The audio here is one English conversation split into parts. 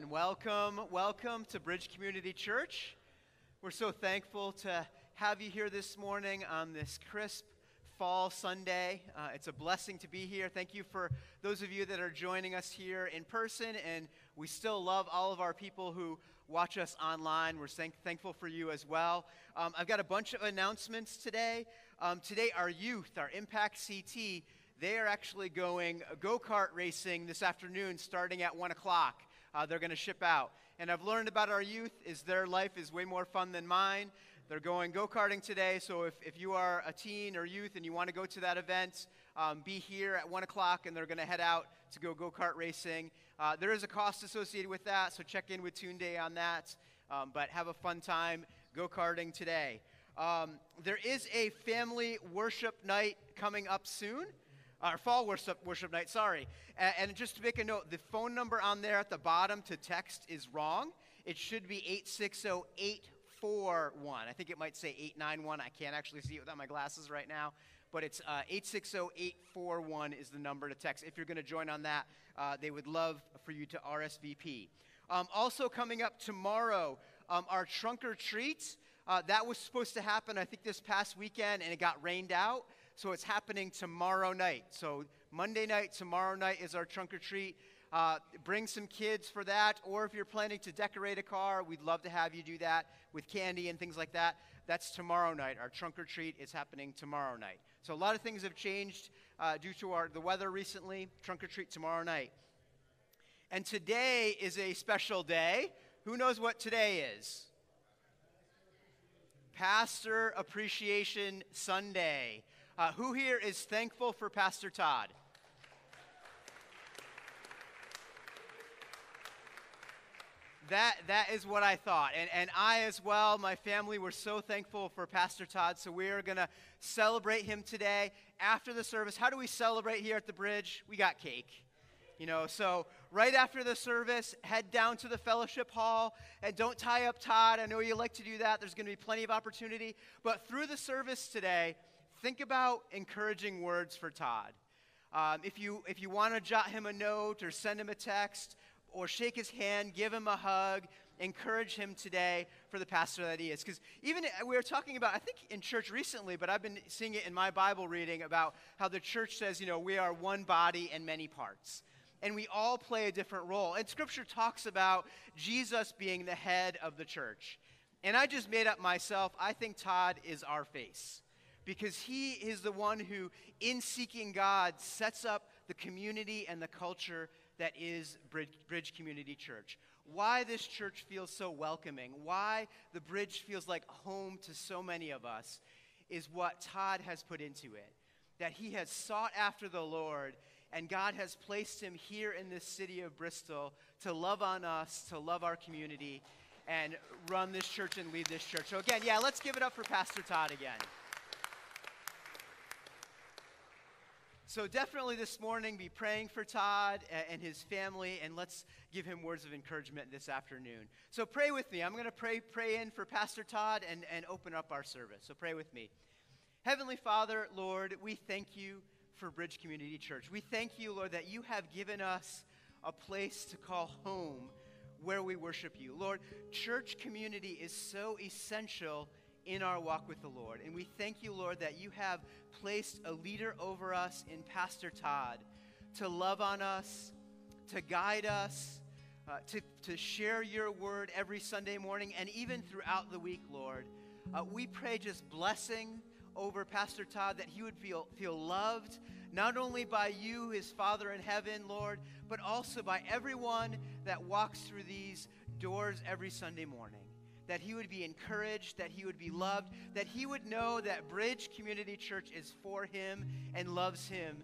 and welcome, welcome to Bridge Community Church. We're so thankful to have you here this morning on this crisp fall Sunday. Uh, it's a blessing to be here. Thank you for those of you that are joining us here in person, and we still love all of our people who watch us online. We're thank- thankful for you as well. Um, I've got a bunch of announcements today. Um, today, our youth, our Impact CT, they are actually going go kart racing this afternoon starting at 1 o'clock. Uh, they're going to ship out. And I've learned about our youth is their life is way more fun than mine. They're going go karting today, so if, if you are a teen or youth and you want to go to that event, um, be here at 1 o'clock and they're going to head out to go go kart racing. Uh, there is a cost associated with that, so check in with Tune Day on that. Um, but have a fun time go karting today. Um, there is a family worship night coming up soon. Our fall worship, worship night, sorry. And, and just to make a note, the phone number on there at the bottom to text is wrong. It should be 860 841. I think it might say 891. I can't actually see it without my glasses right now. But it's uh, 860 841 is the number to text. If you're going to join on that, uh, they would love for you to RSVP. Um, also, coming up tomorrow, um, our trunk or treat. Uh, that was supposed to happen, I think, this past weekend, and it got rained out. So it's happening tomorrow night. So Monday night, tomorrow night is our trunk or treat. Uh, bring some kids for that, or if you're planning to decorate a car, we'd love to have you do that with candy and things like that. That's tomorrow night. Our trunk or treat is happening tomorrow night. So a lot of things have changed uh, due to our, the weather recently. Trunk or treat tomorrow night. And today is a special day. Who knows what today is? Pastor Appreciation Sunday. Uh, who here is thankful for Pastor Todd? That, that is what I thought. And, and I, as well, my family, were so thankful for Pastor Todd. So we are going to celebrate him today after the service. How do we celebrate here at the bridge? We got cake. You know, so right after the service, head down to the fellowship hall and don't tie up Todd. I know you like to do that. There's going to be plenty of opportunity. But through the service today, think about encouraging words for Todd. Um, if you, if you want to jot him a note or send him a text or shake his hand, give him a hug, encourage him today for the pastor that he is. Because even uh, we were talking about, I think in church recently, but I've been seeing it in my Bible reading about how the church says, you know, we are one body and many parts. And we all play a different role. And scripture talks about Jesus being the head of the church. And I just made up myself, I think Todd is our face because he is the one who, in seeking God, sets up the community and the culture that is Bridge, Bridge, Community Church. Why this church feels so welcoming, why the bridge feels like home to so many of us, is what Todd has put into it. That he has sought after the Lord, and God has placed him here in this city of Bristol to love on us, to love our community, and run this church and lead this church. So, again, yeah, let's give it up for Pastor Todd again. So, definitely this morning, be praying for Todd and his family, and let's give him words of encouragement this afternoon. So, pray with me. I'm going to pray, pray in for Pastor Todd and, and open up our service. So, pray with me. Heavenly Father, Lord, we thank you for Bridge Community Church. We thank you, Lord, that you have given us a place to call home where we worship you. Lord, church community is so essential in our walk with the Lord. And we thank you, Lord, that you have placed a leader over us in Pastor Todd to love on us, to guide us, uh, to, to share your word every Sunday morning and even throughout the week, Lord. Uh, we pray just blessing over Pastor Todd that he would feel, feel loved, not only by you, his Father in heaven, Lord, but also by everyone that walks through these doors every Sunday morning that he would be encouraged, that he would be loved, that he would know that Bridge Community Church is for him and loves him,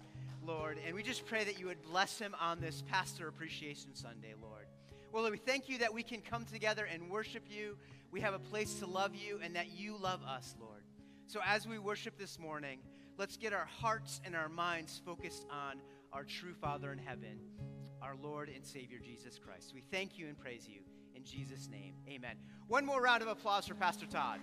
Lord. And we just pray that you would bless him on this Pastor Appreciation Sunday, Lord. Well, Lord, we thank you that we can come together and worship you. We have a place to love you and that you love us, Lord. So as we worship this morning, let's get our hearts and our minds focused on our true Father in heaven, our Lord and Savior Jesus Christ. We thank you and praise you. Jesus' name, amen. One more round of applause for Pastor Todd.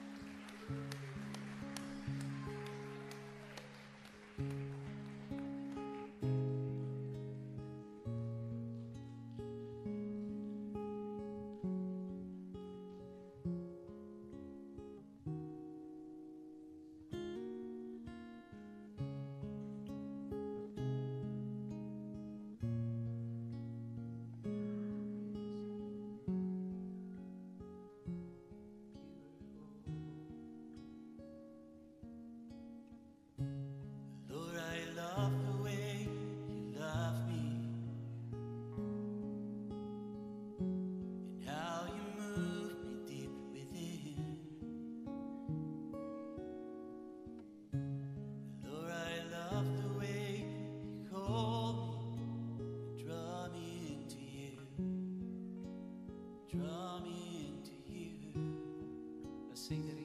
Sing that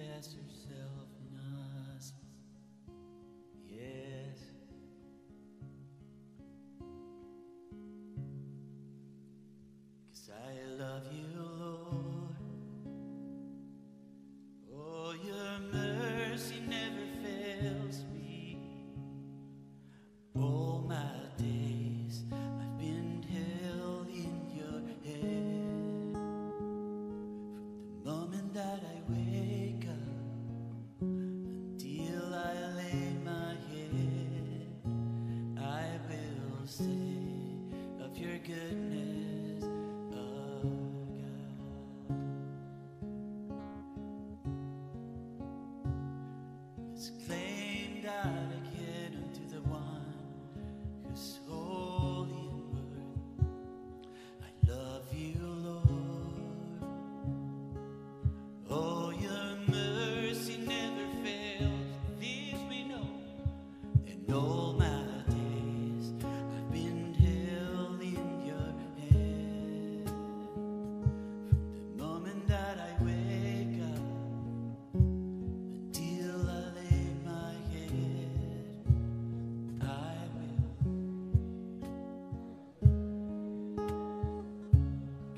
confess yourself.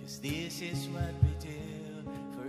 Cause this is what we do for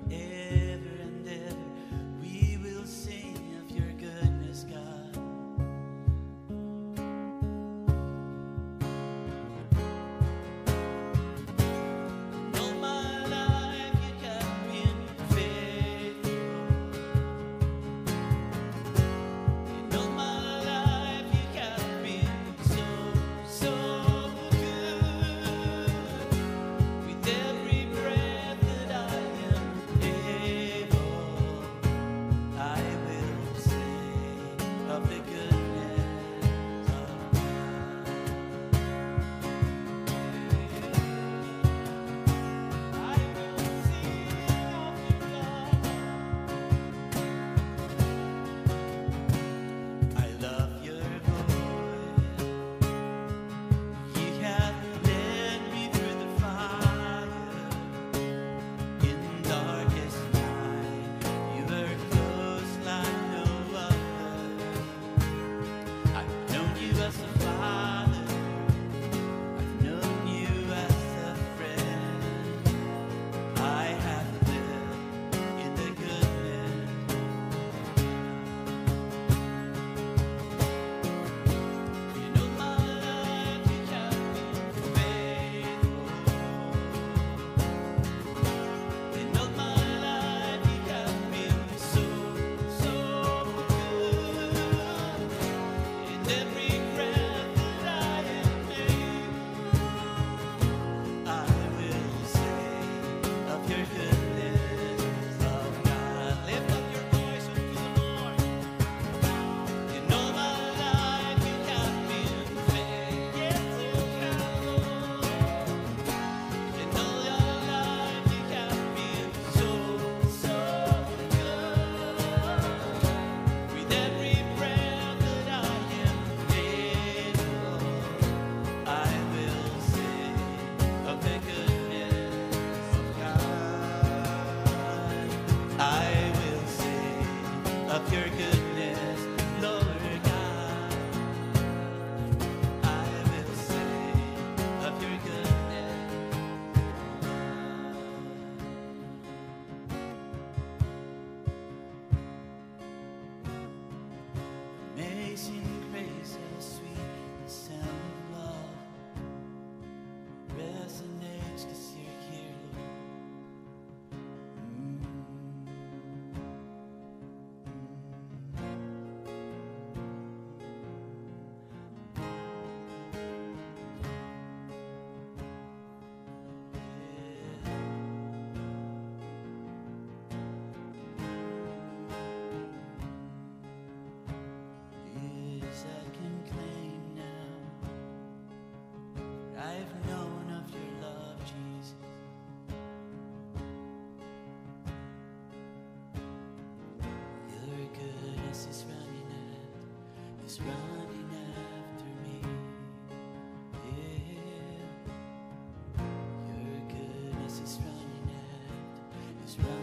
I've known of your love, Jesus. Your goodness is running out, is running after me. Yeah. Your goodness is running after is running.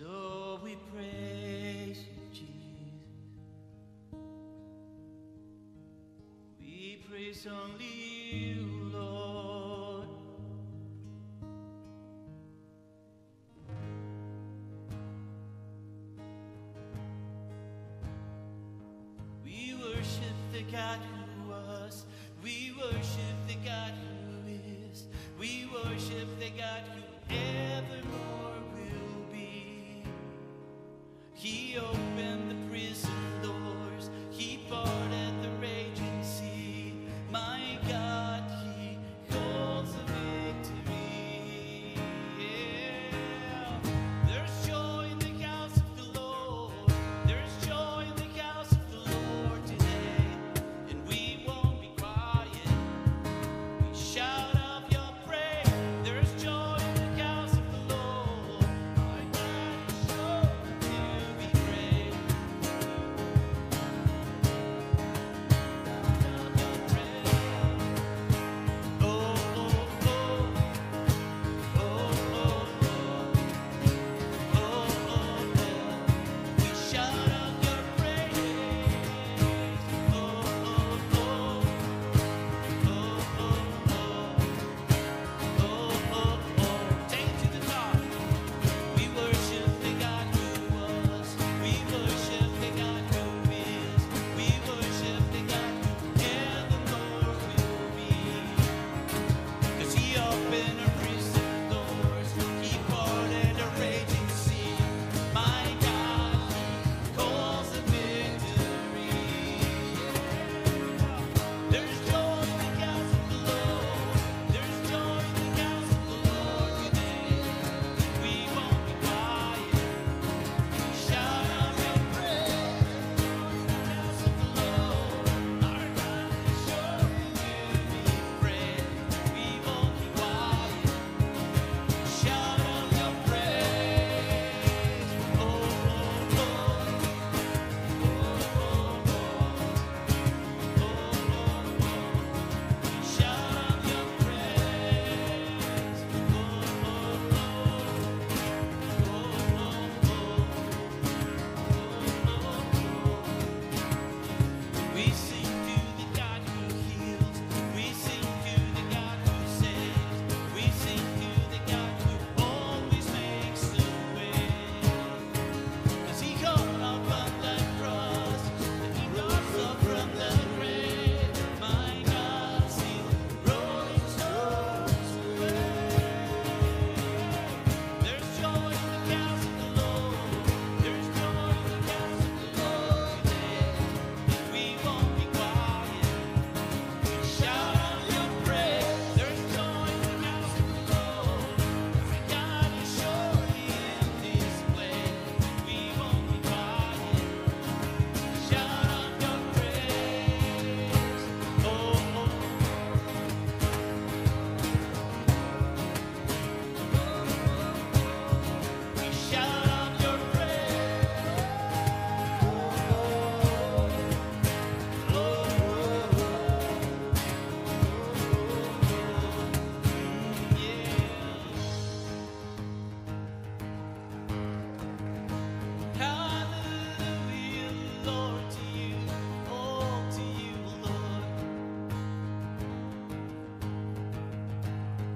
So we praise you, Jesus. We praise only you, Lord. We worship the God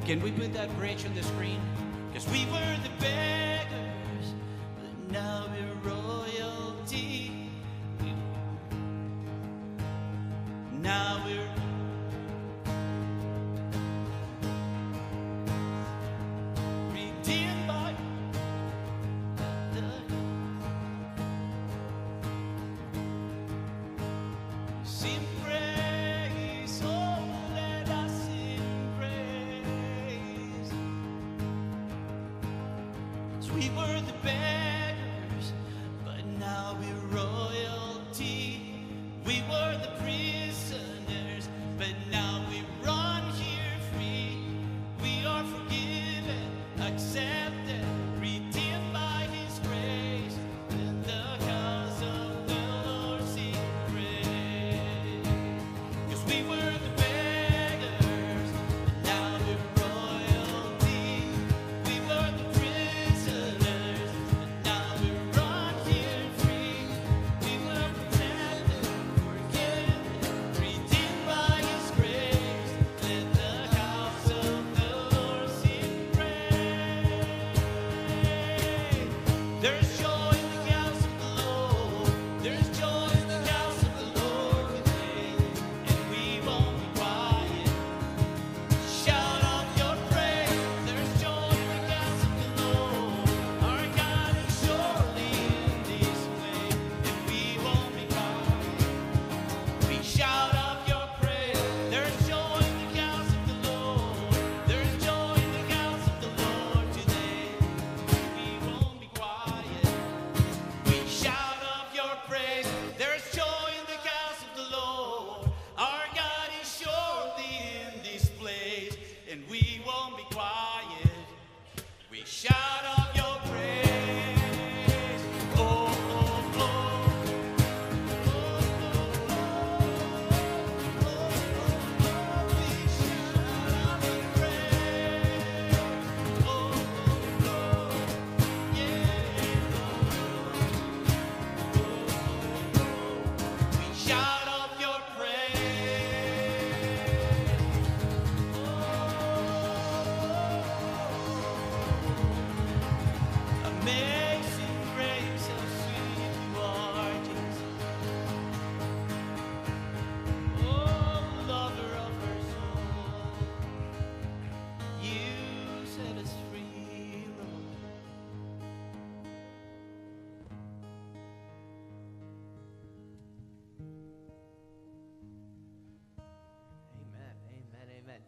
Can we put that bridge on the screen? Cause we were the beggars,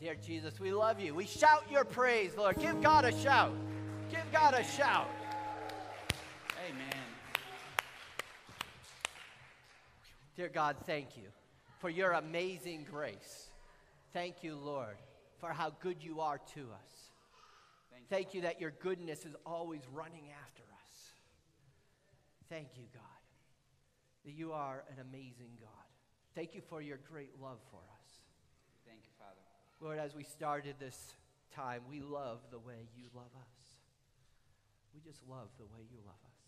Dear Jesus, we love you. We shout your praise, Lord. Give God a shout. Give God a shout. Amen. Dear God, thank you for your amazing grace. Thank you, Lord, for how good you are to us. Thank you. Thank you that your goodness is always running after us. Thank you, God, that you are an amazing God. Thank you for your great love for us. Lord, as we started this time, we love the way you love us. We just love the way you love us.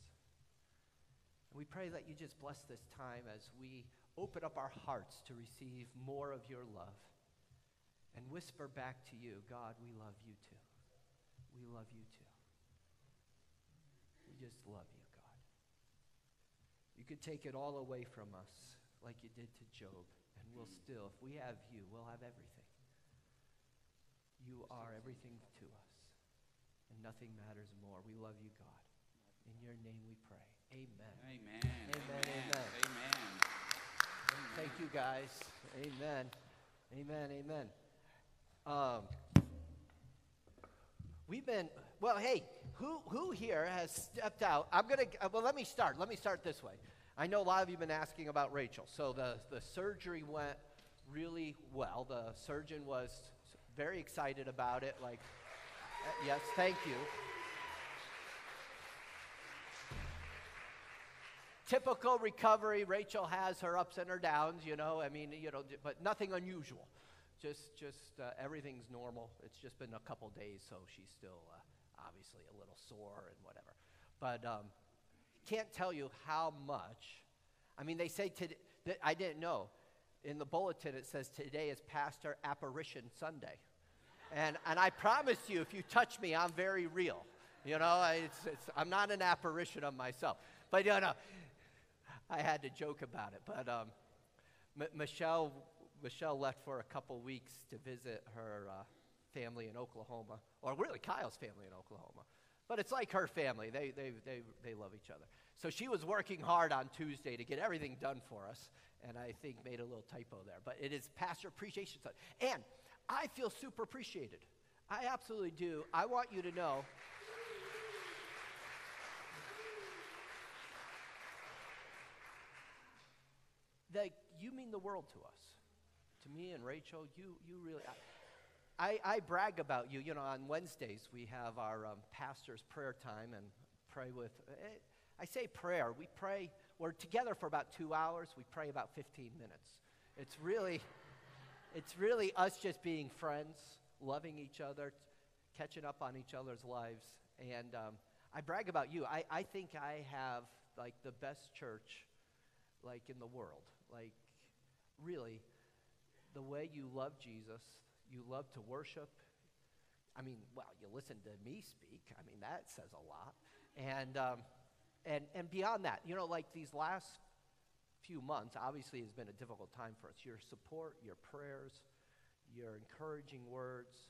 And we pray that you just bless this time as we open up our hearts to receive more of your love and whisper back to you, God, we love you too. We love you too. We just love you, God. You could take it all away from us like you did to Job, and we'll still, if we have you, we'll have everything. You are everything to us, and nothing matters more. We love you, God. In your name we pray. Amen. Amen. Amen, amen. Amen. Thank you, guys. Amen. Amen. Amen. Um, we've been well. Hey, who who here has stepped out? I'm gonna. Well, let me start. Let me start this way. I know a lot of you have been asking about Rachel. So the the surgery went really well. The surgeon was very excited about it. Like, uh, yes, thank you. typical recovery. Rachel has her ups and her downs, you know. I mean, you know, but nothing unusual. Just, just uh, everything's normal. It's just been a couple days, so she's still uh, obviously a little sore and whatever. But um, can't tell you how much. I mean, they say today. I didn't know. In the bulletin, it says today is Pastor Apparition Sunday. And, and I promise you, if you touch me, I'm very real. You know, it's, it's, I'm not an apparition of myself. But, you know, I had to joke about it. But um, M- Michelle, Michelle left for a couple weeks to visit her uh, family in Oklahoma, or really Kyle's family in Oklahoma. But it's like her family. They, they, they, they love each other. So she was working hard on Tuesday to get everything done for us, and I think made a little typo there. But it is Pastor Appreciation Sunday. And I feel super appreciated. I absolutely do. I want you to know. That you mean the world to us. To me and Rachel, you, you really. I, I brag about you. You know, on Wednesdays we have our um, pastor's prayer time and pray with. eh, I say prayer. We pray. We're together for about two hours. We pray about 15 minutes. It's really, it's really us just being friends, loving each other, catching up on each other's lives. And um, I brag about you. I, I think I have like the best church, like in the world. Like, really, the way you love Jesus, you love to worship. I mean, well, you listen to me speak. I mean, that says a lot. And, um, and, and beyond that, you know, like these last few months, obviously, has been a difficult time for us. Your support, your prayers, your encouraging words,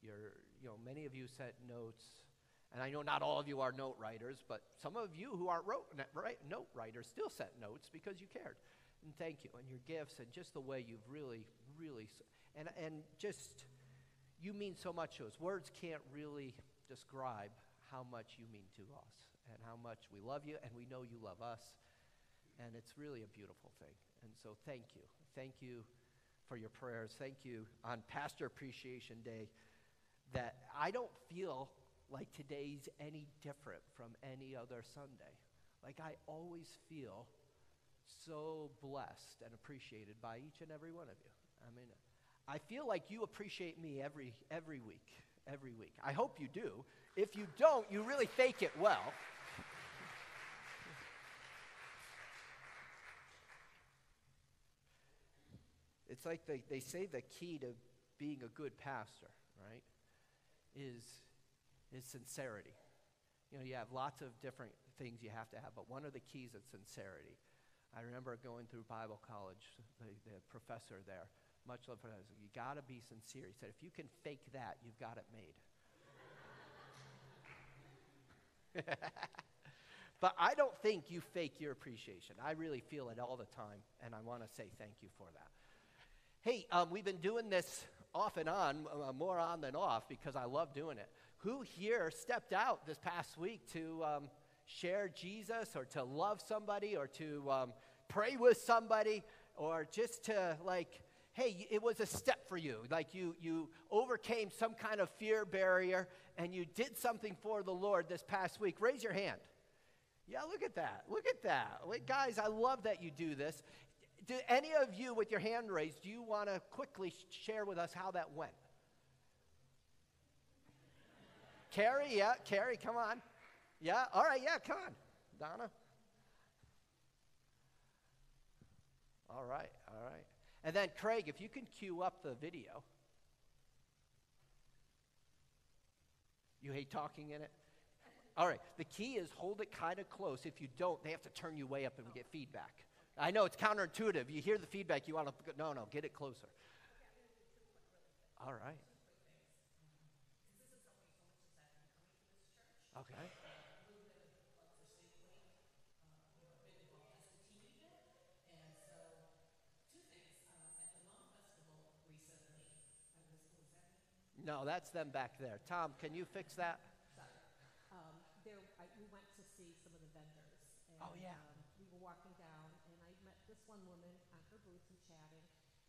your, you know, many of you sent notes. And I know not all of you are note writers, but some of you who aren't wrote, write, note writers still sent notes because you cared. And thank you. And your gifts and just the way you've really, really, and, and just, you mean so much to us. Words can't really describe how much you mean to us and how much we love you and we know you love us. And it's really a beautiful thing. And so thank you. Thank you for your prayers. Thank you on Pastor Appreciation Day that I don't feel like today's any different from any other Sunday. Like I always feel so blessed and appreciated by each and every one of you. I mean, I feel like you appreciate me every every week, every week. I hope you do. If you don't, you really fake it well. It's like they, they say the key to being a good pastor, right, is, is sincerity. You know, you have lots of different things you have to have, but one of the keys is sincerity. I remember going through Bible college, the, the professor there, much love for that, you got to be sincere. He said, if you can fake that, you've got it made. but I don't think you fake your appreciation. I really feel it all the time, and I want to say thank you for that. Hey, um, we've been doing this off and on, uh, more on than off, because I love doing it. Who here stepped out this past week to um, share Jesus or to love somebody or to um, pray with somebody or just to, like, hey, it was a step for you. Like you, you overcame some kind of fear barrier and you did something for the Lord this past week? Raise your hand. Yeah, look at that. Look at that. Guys, I love that you do this. Do any of you with your hand raised, do you want to quickly share with us how that went? Carrie, yeah, Carrie, come on. Yeah, all right, yeah, come on. Donna. All right, all right. And then, Craig, if you can cue up the video. You hate talking in it? All right, the key is hold it kind of close. If you don't, they have to turn you way up and get feedback. I know it's counterintuitive. You hear the feedback, you want to, no, no, get it closer. All right. Okay. No, that's them back there. Tom, can you fix that? um, there, I, we went to see some of the vendors. And, Oh, yeah. Um, we were walking down, and I met this one woman on her booth and chatting,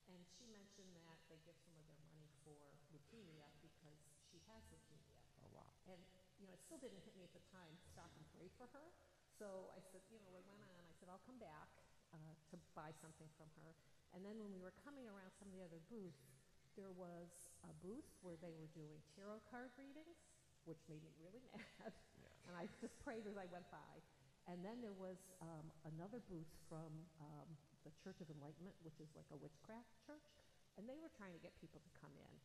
and she mentioned that they give some of their money for leukemia because she has leukemia. Oh, wow. And, you know, it still didn't hit me at the time to stop and pray for her. So I said, you know, we went on. I said, I'll come back uh, to buy something from her. And then when we were coming around some of the other booths, there was a booth where they were doing tarot card readings, which made me really mad. And I just prayed as I went by. And then there was um, another booth from um, the Church of Enlightenment, which is like a witchcraft church, and they were trying to get people to come in.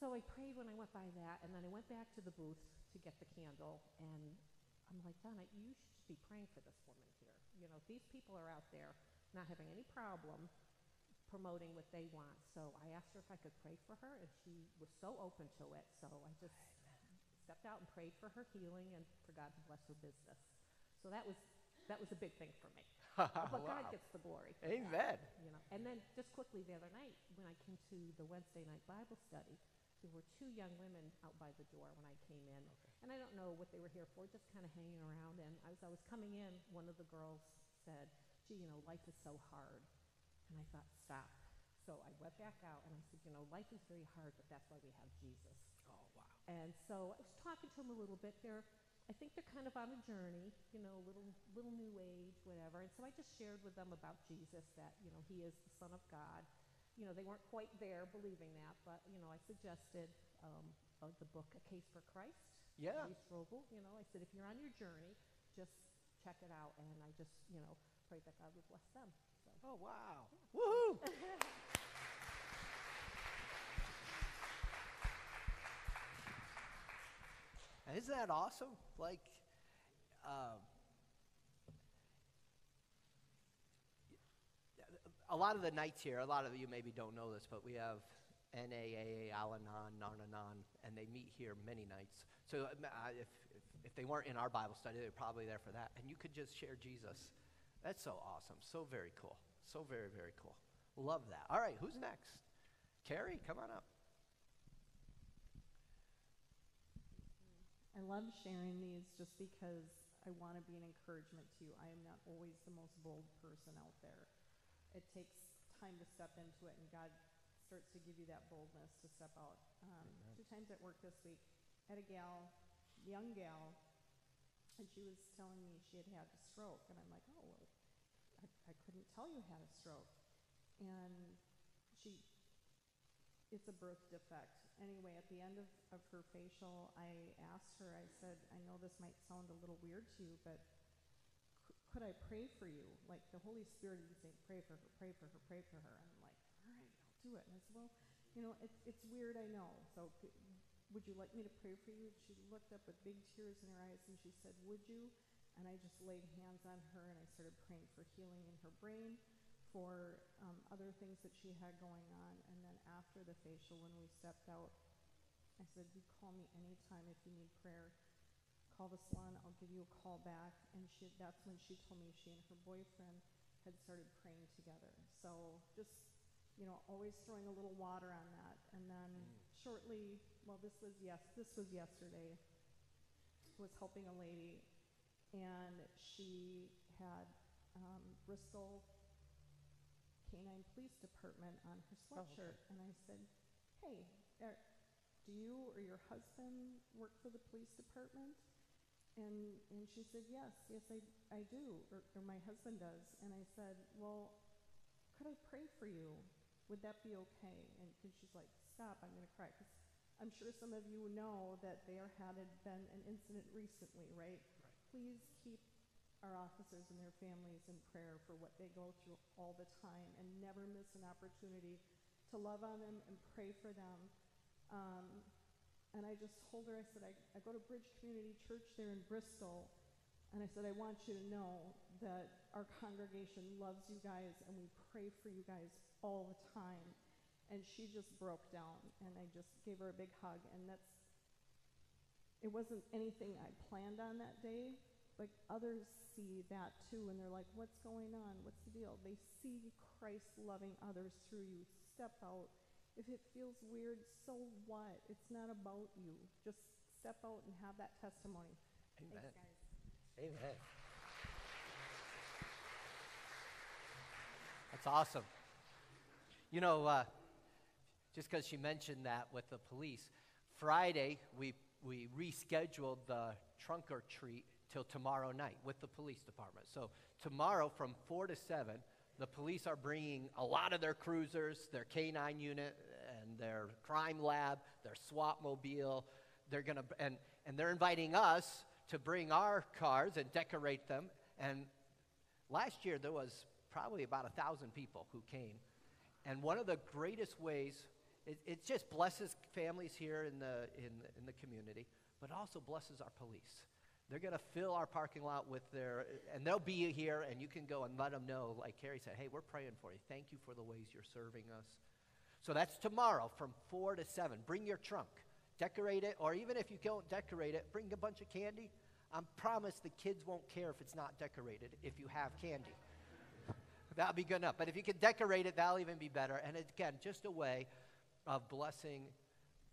So I prayed when I went by that, and then I went back to the booth to get the candle, and I'm like, Donna, you should be praying for this woman here. You know, these people are out there not having any problem promoting what they want. So I asked her if I could pray for her, and she was so open to it. So I just stepped out and prayed for her healing and for God to bless her business. So that was that was a big thing for me. but God gets the glory. Amen. You know, and then just quickly the other night when I came to the Wednesday night Bible study, there were two young women out by the door when I came in, and I don't know what they were here for, just kind of hanging around. And as I was coming in, one of the girls said, "Gee, you know, life is so hard," and I thought, "Stop." So I went back out and I said, "You know, life is very hard, but that's why we have Jesus." Oh, wow. And so I was talking to them a little bit. They're, I think they're kind of on a journey, you know, a little, little new age, whatever. And so I just shared with them about Jesus, that you know He is the Son of God. You know, they weren't quite there believing that, but you know, I suggested um, uh, the book A Case for Christ. Yeah. Lee Strobel. You know, I said if you're on your journey, just check it out. And I just, you know, prayed that God would bless them. So. Oh, wow. Woohoo. And Isn't that awesome? Like, um, a lot of the nights here, a lot of you maybe don't know this, but we have NAA, Al Anon, Nar-Anon, and they meet here many nights. So uh, if, if, if they weren't in our Bible study, they're probably there for that. And you could just share Jesus. That's so awesome. So very cool. So very, very cool. Love that. All right, who's next? Carrie, come on up. I love sharing these just because I want to be an encouragement to you. I am not always the most bold person out there. It takes time to step into it, and God starts to give you that boldness to step out. Um, two times at work this week, had a gal, young gal, and she was telling me she had had a stroke, and I'm like, oh, well, I, I couldn't tell you had a stroke. And she it's a birth defect. Anyway, at the end of, of her facial, I asked her, I said, I know this might sound a little weird to you, but c- could I pray for you? Like the Holy Spirit is saying, pray for her, pray for her, pray for her. And I'm like, all right, I'll do it. And I said, well, you know, it's, it's weird, I know. So c- would you like me to pray for you? And She looked up with big tears in her eyes and she said, would you? And I just laid hands on her and I started praying for healing in her brain for um, other things that she had going on. And then after the facial, when we stepped out, I said, You call me anytime if you need prayer. Call the salon, I'll give you a call back. And she, that's when she told me she and her boyfriend had started praying together. So just, you know, always throwing a little water on that. And then shortly, well, this was yes, this was yesterday, was helping a lady, and she had um, Bristol Canine Police Department on her oh, sweatshirt, and I said, "Hey, are, do you or your husband work for the police department?" And and she said, "Yes, yes, I I do, or, or my husband does." And I said, "Well, could I pray for you? Would that be okay?" And, and she's like, "Stop! I'm going to cry." 'Cause I'm sure some of you know that there had been an incident recently, right? Please keep our officers and their families in prayer for what they go through all the time and never miss an opportunity to love on them and pray for them. Um, and I just told her, I said, I, I go to Bridge Community Church there in Bristol, and I said, I want you to know that our congregation loves you guys and we pray for you guys all the time. And she just broke down, and I just gave her a big hug, and that's it wasn't anything I planned on that day, but others see that too, and they're like, what's going on? What's the deal? They see Christ loving others through you. Step out. If it feels weird, so what? It's not about you. Just step out and have that testimony. Amen. Thanks, guys. Amen. That's awesome. You know, uh, just because she mentioned that with the police, Friday we, we rescheduled the trunk or treat till tomorrow night with the police department. So tomorrow from 4 to 7, the police are bringing a lot of their cruisers, their K9 unit, and their crime lab, their SWAT mobile. They're gonna and and they're inviting us to bring our cars and decorate them. And last year there was probably about a thousand people who came. And one of the greatest ways it, it just blesses families here in the, in, in the community, but also blesses our police. They're going to fill our parking lot with their, and they'll be here, and you can go and let them know, like Carrie said, hey, we're praying for you. Thank you for the ways you're serving us. So that's tomorrow from 4 to 7. Bring your trunk, decorate it, or even if you don't decorate it, bring a bunch of candy. I promise the kids won't care if it's not decorated if you have candy. That'll be good enough. But if you can decorate it, that'll even be better. And again, just a way of blessing,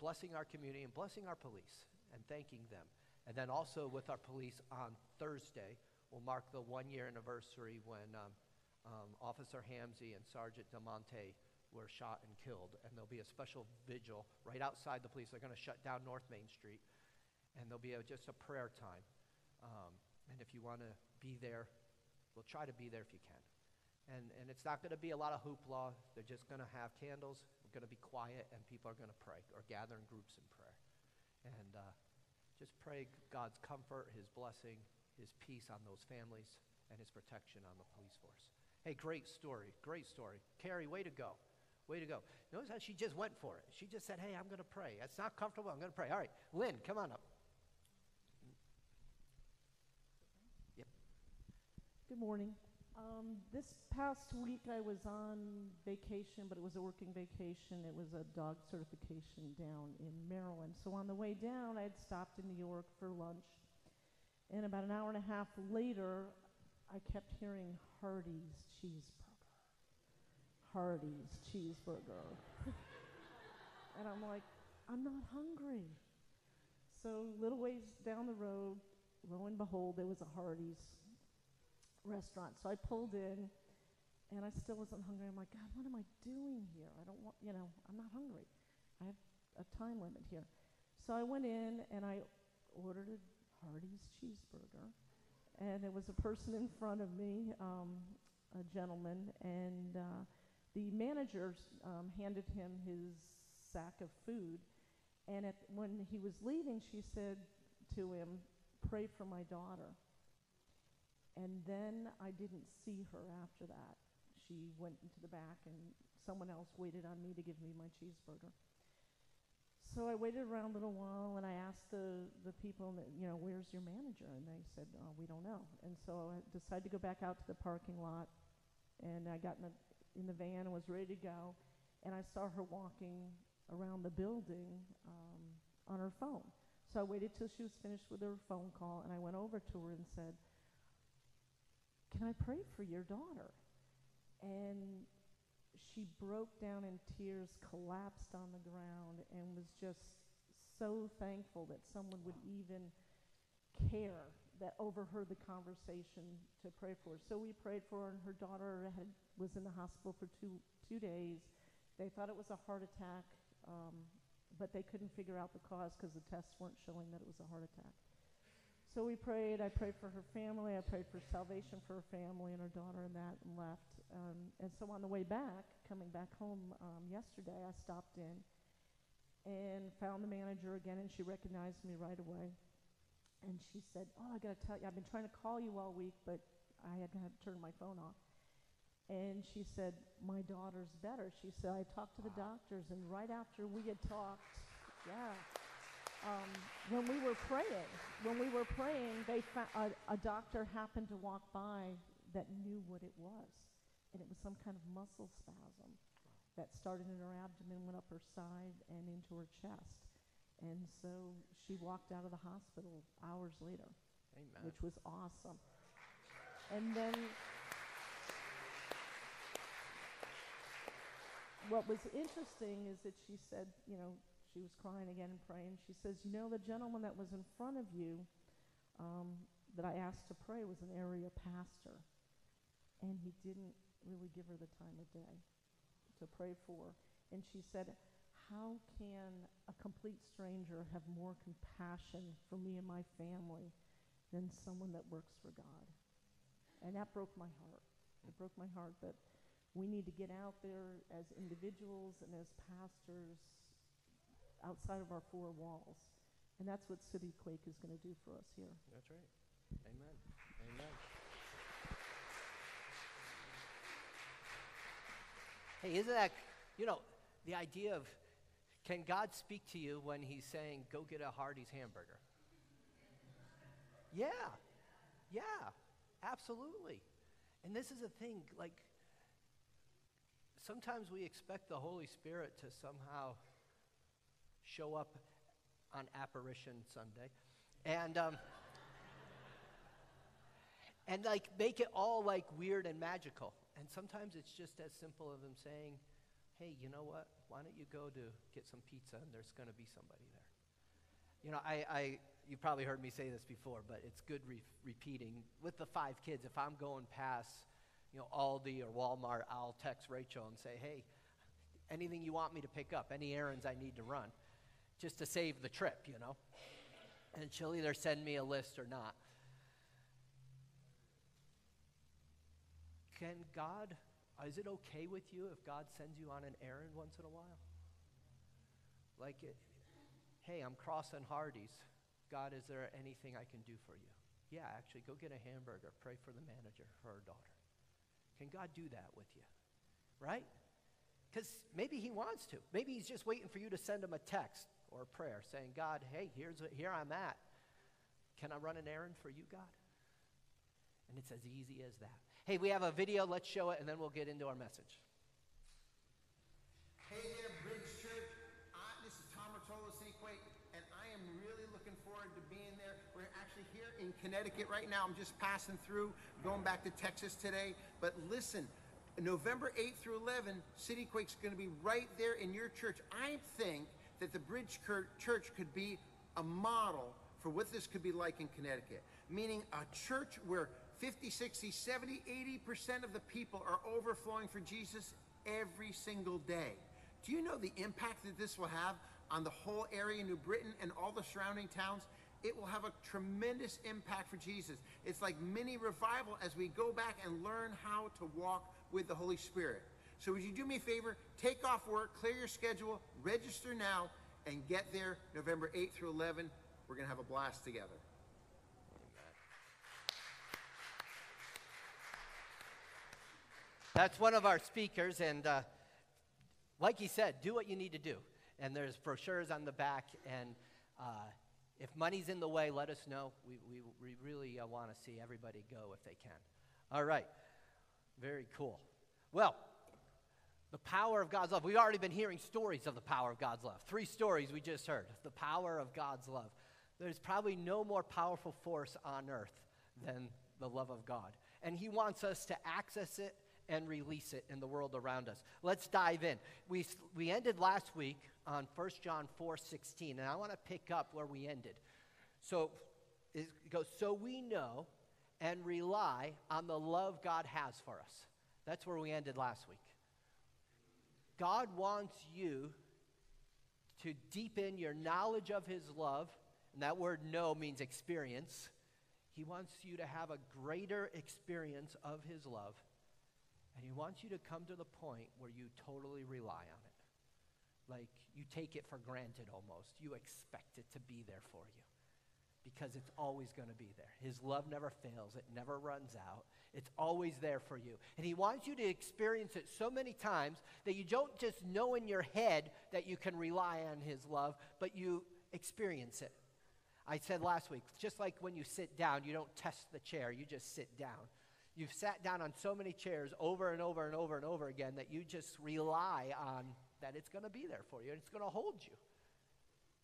blessing our community and blessing our police and thanking them. And then also with our police on Thursday, we'll mark the one-year anniversary when um, um, Officer Hamzy and Sergeant DeMonte were shot and killed. And there'll be a special vigil right outside the police. They're going to shut down North Main Street. And there'll be a, just a prayer time. Um, and if you want to be there, we'll try to be there if you can. And, and it's not going to be a lot of hoopla. They're just going to have candles. We're going to be quiet, and people are going to pray or gather in groups and pray. And uh, just pray God's comfort, His blessing, His peace on those families, and His protection on the police force. Hey, great story. Great story. Carrie, way to go. Way to go. Notice how she just went for it. She just said, Hey, I'm going to pray. It's not comfortable. I'm going to pray. All right. Lynn, come on up. Yep. Good morning. Um, this past week I was on vacation, but it was a working vacation. It was a dog certification down in Maryland. So on the way down, I had stopped in New York for lunch. And about an hour and a half later, I kept hearing Hardee's cheeseburger. Hardee's cheeseburger. and I'm like, I'm not hungry. So little ways down the road, lo and behold, there was a Hardee's restaurant. So I pulled in, and I still wasn't hungry. I'm like, God, what am I doing here? I don't want, you know, I'm not hungry. I have a time limit here. So I went in and I ordered a Hardee's cheeseburger, and there was a person in front of me, um, a gentleman, and uh, the manager um, handed him his sack of food. And at, when he was leaving, she said to him, Pray for my daughter. And then I didn't see her after that. She went into the back, and someone else waited on me to give me my cheeseburger. So I waited around a little while, and I asked the, the people, you know, where's your manager? And they said, oh, we don't know. And so I decided to go back out to the parking lot, and I got in the, in the van and was ready to go. And I saw her walking around the building um, on her phone. So I waited till she was finished with her phone call, and I went over to her and said, can I pray for your daughter? And she broke down in tears, collapsed on the ground, and was just so thankful that someone would even care that overheard the conversation to pray for her. So we prayed for her, and her daughter had, was in the hospital for two, two days. They thought it was a heart attack, um, but they couldn't figure out the cause because the tests weren't showing that it was a heart attack. So we prayed. I prayed for her family. I prayed for salvation for her family and her daughter and that and left. Um, and so on the way back, coming back home um, yesterday, I stopped in and found the manager again, and she recognized me right away. And she said, Oh, I got to tell you, I've been trying to call you all week, but I had to turn my phone off. And she said, My daughter's better. She said, I talked to the doctors, and right after we had talked, yeah when we were praying, when we were praying, they fa- a, a doctor happened to walk by that knew what it was, and it was some kind of muscle spasm that started in her abdomen, went up her side, and into her chest. And so she walked out of the hospital hours later, Amen. which was awesome. And then what was interesting is that she said, you know, she was crying again and praying. She says, You know, the gentleman that was in front of you um, that I asked to pray was an area pastor. And he didn't really give her the time of day to pray for. And she said, How can a complete stranger have more compassion for me and my family than someone that works for God? And that broke my heart. It broke my heart that we need to get out there as individuals and as pastors outside of our four walls. And that's what City Quake is going to do for us here. That's right. Amen. Amen. Hey, isn't that, you know, the idea of Can God speak to you when He's saying, go get a Hardee's hamburger? Yeah, yeah, absolutely. And this is a thing, like, sometimes we expect the Holy Spirit to somehow show up on Apparition Sunday and, um, and like make it all like weird and magical. And sometimes it's just as simple as them saying, hey, you know what? Why don't you go to get some pizza and there's going to be somebody there? You know, I, I, you've probably heard me say this before, but it's good re- repeating. With the five kids, if I'm going past, you know, Aldi or Walmart, I'll text Rachel and say, hey, anything you want me to pick up, any errands I need to run, just to save the trip, you know? And she'll either send me a list or not. Can God, is it okay with you if God sends you on an errand once in a while? Like, it, hey, I'm crossing Hardee's. God, is there anything I can do for you? Yeah, actually, go get a hamburger. Pray for the manager, her daughter. Can God do that with you? Right? Because maybe He wants to. Maybe He's just waiting for you to send Him a text or prayer saying, God, hey, here's here I'm at. Can I run an errand for you, God? And it's as easy as that. Hey, we have a video. Let's show it, and then we'll get into our message. Hey there, Bridge Church. I, this is Tom Rotolo Sequate, and I am really looking forward to being there. We're actually here in Connecticut right now. I'm just passing through, going back to Texas today. But listen, November 8th through 11, City Quake's going to be right there in your church. I think that the Bridge Church could be a model for what this could be like in Connecticut, meaning a church where 50, 60, 70, 80% of the people are overflowing for Jesus every single day. Do you know the impact that this will have on the whole area, in New Britain, and all the surrounding towns? It will have a tremendous impact for Jesus. It's like mini revival as we go back and learn how to walk with the Holy Spirit. So, would you do me a favor? Take off work, clear your schedule, register now, and get there November 8th through 11. We're going to have a blast together. That's one of our speakers, and uh, like he said, do what you need to do. And there's brochures on the back, and uh, if money's in the way, let us know. We, we, we really uh, want to see everybody go if they can. All right, very cool. Well, the power of God's love. We've already been hearing stories of the power of God's love. Three stories we just heard. The power of God's love. There's probably no more powerful force on earth than the love of God. And He wants us to access it and release it in the world around us. Let's dive in. We, we ended last week on 1 John 4 16, and I want to pick up where we ended. So it goes, So we know and rely on the love God has for us. That's where we ended last week. God wants you to deepen your knowledge of His love, and that word know means experience. He wants you to have a greater experience of His love, and He wants you to come to the point where you totally rely on it. Like you take it for granted almost. You expect it to be there for you because it's always going to be there. His love never fails, it never runs out. It's always there for you. And He wants you to experience it so many times that you don't just know in your head that you can rely on His love, but you experience it. I said last week, just like when you sit down, you don't test the chair, you just sit down. You've sat down on so many chairs over and over and over and over again that you just rely on that it's going to be there for you and it's going to hold you.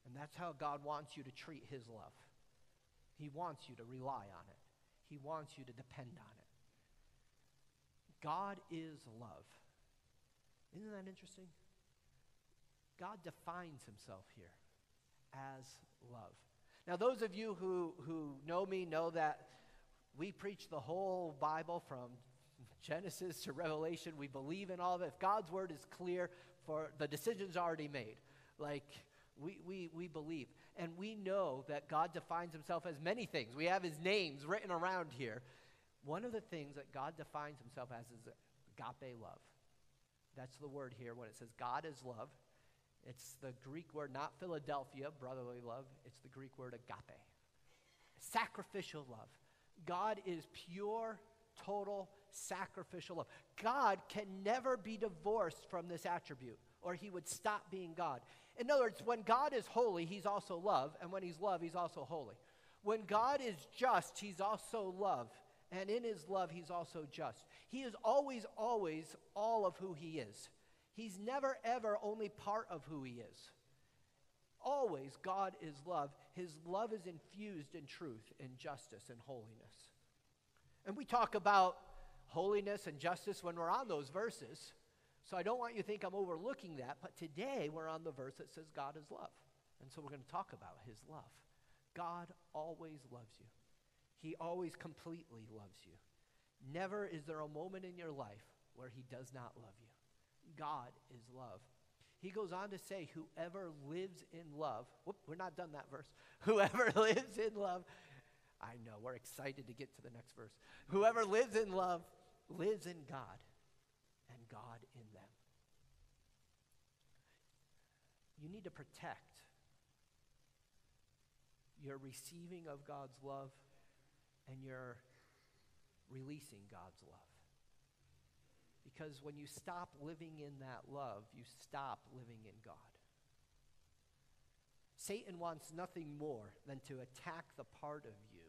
And that's how God wants you to treat His love. He wants you to rely on it, He wants you to depend on it. God is love. Isn't that interesting? God defines himself here as love. Now, those of you who, who know me know that we preach the whole Bible from Genesis to Revelation. We believe in all of it. If God's word is clear, for the decision's already made. Like, we, we, we believe. And we know that God defines himself as many things. We have his names written around here. One of the things that God defines himself as is agape love. That's the word here when it says God is love. It's the Greek word, not Philadelphia, brotherly love. It's the Greek word agape. Sacrificial love. God is pure, total, sacrificial love. God can never be divorced from this attribute or he would stop being God. In other words, when God is holy, he's also love, and when he's love, he's also holy. When God is just, he's also love, and in his love, he's also just. He is always, always all of who he is. He's never, ever only part of who he is. Always, God is love. His love is infused in truth, in justice, and holiness. And we talk about holiness and justice when we're on those verses. So I don't want you to think I'm overlooking that, but today we're on the verse that says God is love. And so we're going to talk about his love. God always loves you, he always completely loves you. Never is there a moment in your life where he does not love you. God is love. He goes on to say, Whoever lives in love, whoop, we're not done that verse. Whoever lives in love, I know, we're excited to get to the next verse. Whoever lives in love lives in God, and God in them. You need to protect your receiving of God's love and your releasing God's love. Because when you stop living in that love, you stop living in God. Satan wants nothing more than to attack the part of you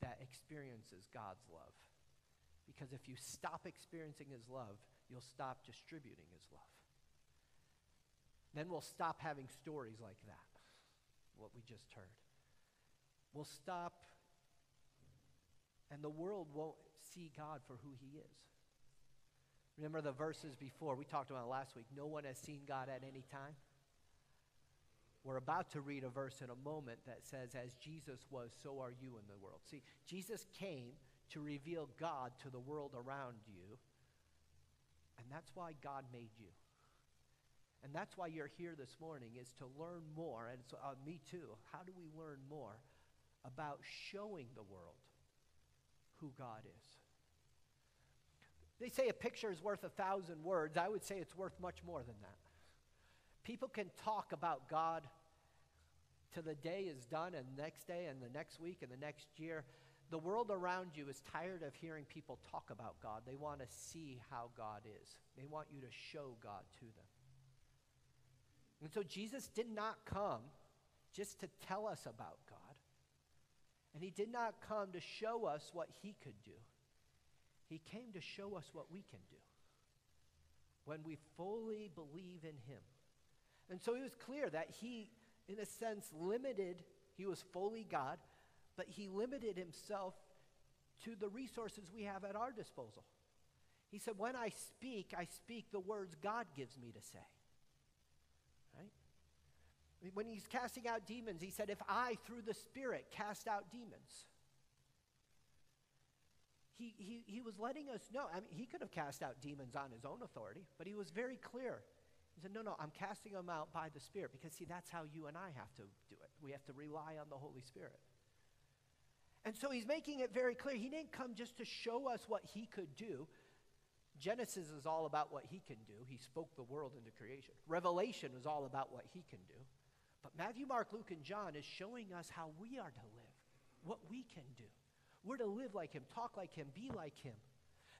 that experiences God's love. Because if you stop experiencing his love, you'll stop distributing his love. Then we'll stop having stories like that, what we just heard. We'll stop, and the world won't see God for who he is. Remember the verses before? We talked about last week. No one has seen God at any time. We're about to read a verse in a moment that says, As Jesus was, so are you in the world. See, Jesus came to reveal God to the world around you, and that's why God made you. And that's why you're here this morning, is to learn more, and so, uh, me too. How do we learn more about showing the world who God is? They say a picture is worth a thousand words. I would say it's worth much more than that. People can talk about God till the day is done, and the next day, and the next week, and the next year. The world around you is tired of hearing people talk about God. They want to see how God is, they want you to show God to them. And so Jesus did not come just to tell us about God, and He did not come to show us what He could do. He came to show us what we can do when we fully believe in Him. And so it was clear that He, in a sense, limited, He was fully God, but He limited Himself to the resources we have at our disposal. He said, When I speak, I speak the words God gives me to say. When he's casting out demons, he said, If I, through the Spirit, cast out demons, he, he, he was letting us know. I mean, he could have cast out demons on his own authority, but he was very clear. He said, No, no, I'm casting them out by the Spirit because, see, that's how you and I have to do it. We have to rely on the Holy Spirit. And so he's making it very clear. He didn't come just to show us what he could do. Genesis is all about what he can do. He spoke the world into creation. Revelation is all about what he can do. But Matthew, Mark, Luke, and John is showing us how we are to live, what we can do. We're to live like him, talk like him, be like him.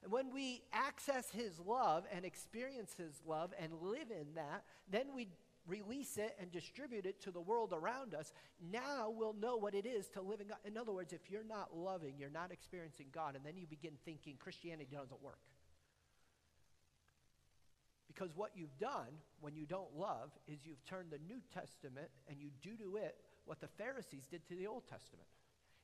And when we access his love and experience his love and live in that, then we release it and distribute it to the world around us. Now we'll know what it is to live in God. In other words, if you're not loving, you're not experiencing God, and then you begin thinking Christianity doesn't work. Because what you've done when you don't love is you've turned the New Testament and you do to it what the Pharisees did to the Old Testament.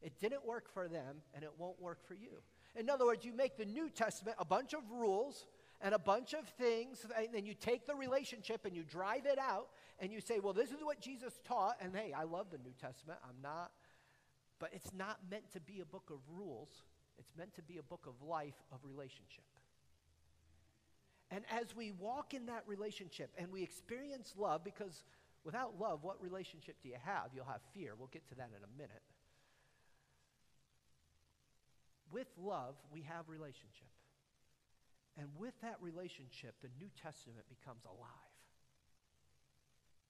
It didn't work for them, and it won't work for you. In other words, you make the New Testament a bunch of rules and a bunch of things, and then you take the relationship and you drive it out, and you say, Well, this is what Jesus taught, and hey, I love the New Testament. I'm not. But it's not meant to be a book of rules, it's meant to be a book of life, of relationship. And as we walk in that relationship and we experience love, because without love, what relationship do you have? You'll have fear. We'll get to that in a minute. With love, we have relationship. And with that relationship, the New Testament becomes alive.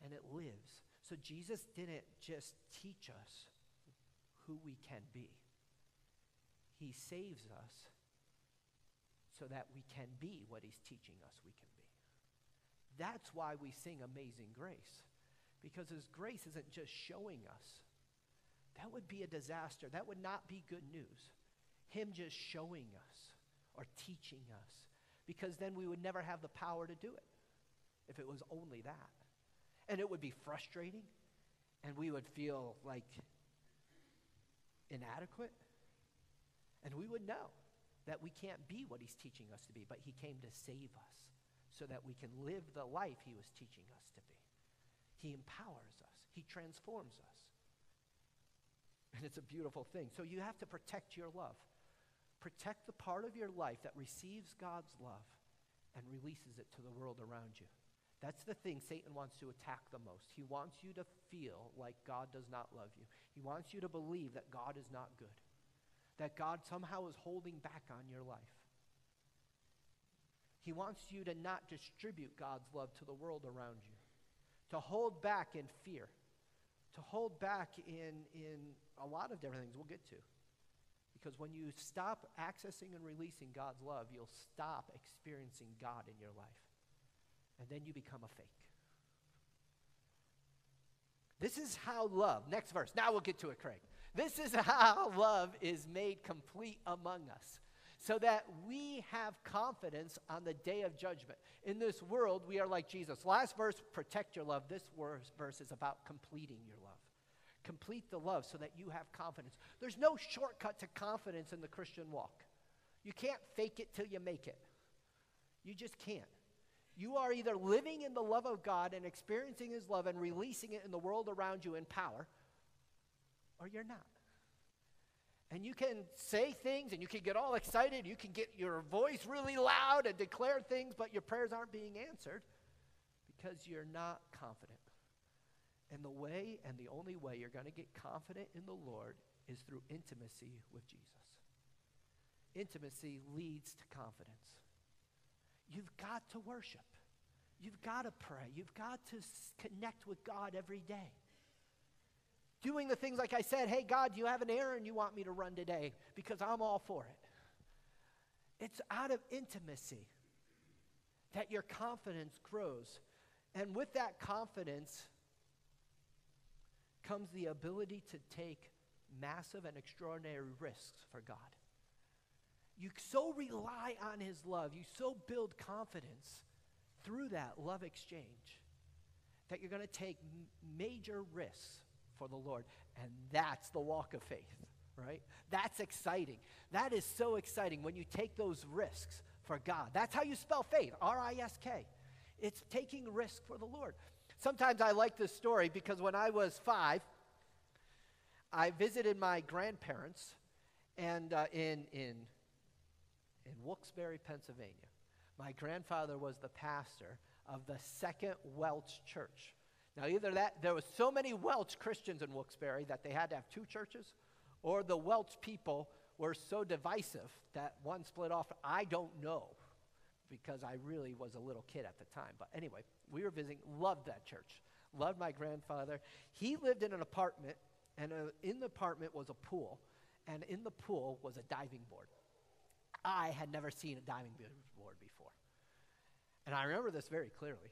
And it lives. So Jesus didn't just teach us who we can be, He saves us so that we can be what He's teaching us we can be. That's why we sing Amazing Grace. Because His grace isn't just showing us. That would be a disaster. That would not be good news. Him just showing us or teaching us. Because then we would never have the power to do it if it was only that. And it would be frustrating, and we would feel like inadequate. And we would know that we can't be what He's teaching us to be, but He came to save us so that we can live the life He was teaching us to be. He empowers us, He transforms us. And it's a beautiful thing. So you have to protect your love. Protect the part of your life that receives God's love and releases it to the world around you. That's the thing Satan wants to attack the most. He wants you to feel like God does not love you. He wants you to believe that God is not good, that God somehow is holding back on your life. He wants you to not distribute God's love to the world around you, to hold back in fear, to hold back in, in a lot of different things we'll get to. Because when you stop accessing and releasing God's love, you'll stop experiencing God in your life. And then you become a fake. This is how love, next verse, now we'll get to it, Craig. This is how love is made complete among us, so that we have confidence on the day of judgment. In this world, we are like Jesus. Last verse, protect your love. This verse, is about completing your love. Complete the love so that you have confidence. There's no shortcut to confidence in the Christian walk. You can't fake it till you make it. You just can't. You are either living in the love of God and experiencing His love and releasing it in the world around you in power, or you're not. And you can say things and you can get all excited. You can get your voice really loud and declare things, but your prayers aren't being answered because you're not confident. And the way and the only way you're going to get confident in the Lord is through intimacy with Jesus. Intimacy leads to confidence. You've got to worship. You've got to pray. You've got to connect with God every day. Doing the things like I said, hey, God, you have an errand you want me to run today because I'm all for it. It's out of intimacy that your confidence grows. And with that confidence comes the ability to take massive and extraordinary risks for God. You so rely on His love, you so build confidence through that love exchange that you're going to take major risks for the Lord. And that's the walk of faith, right? That's exciting. That is so exciting when you take those risks for God. That's how you spell faith R I S K. It's taking risk for the Lord. Sometimes I like this story because when I was five, I visited my grandparents and uh, in, in, in Wilkes-Barre, Pennsylvania. My grandfather was the pastor of the Second Welsh Church. Now, either that, there were so many Welsh Christians in Wilkes-Barre that they had to have two churches, or the Welsh people were so divisive that one split off. I don't know because I really was a little kid at the time. But anyway, we were visiting, loved that church, loved my grandfather. He lived in an apartment, and uh, in the apartment was a pool, and in the pool was a diving board. I had never seen a diving board before. And I remember this very clearly.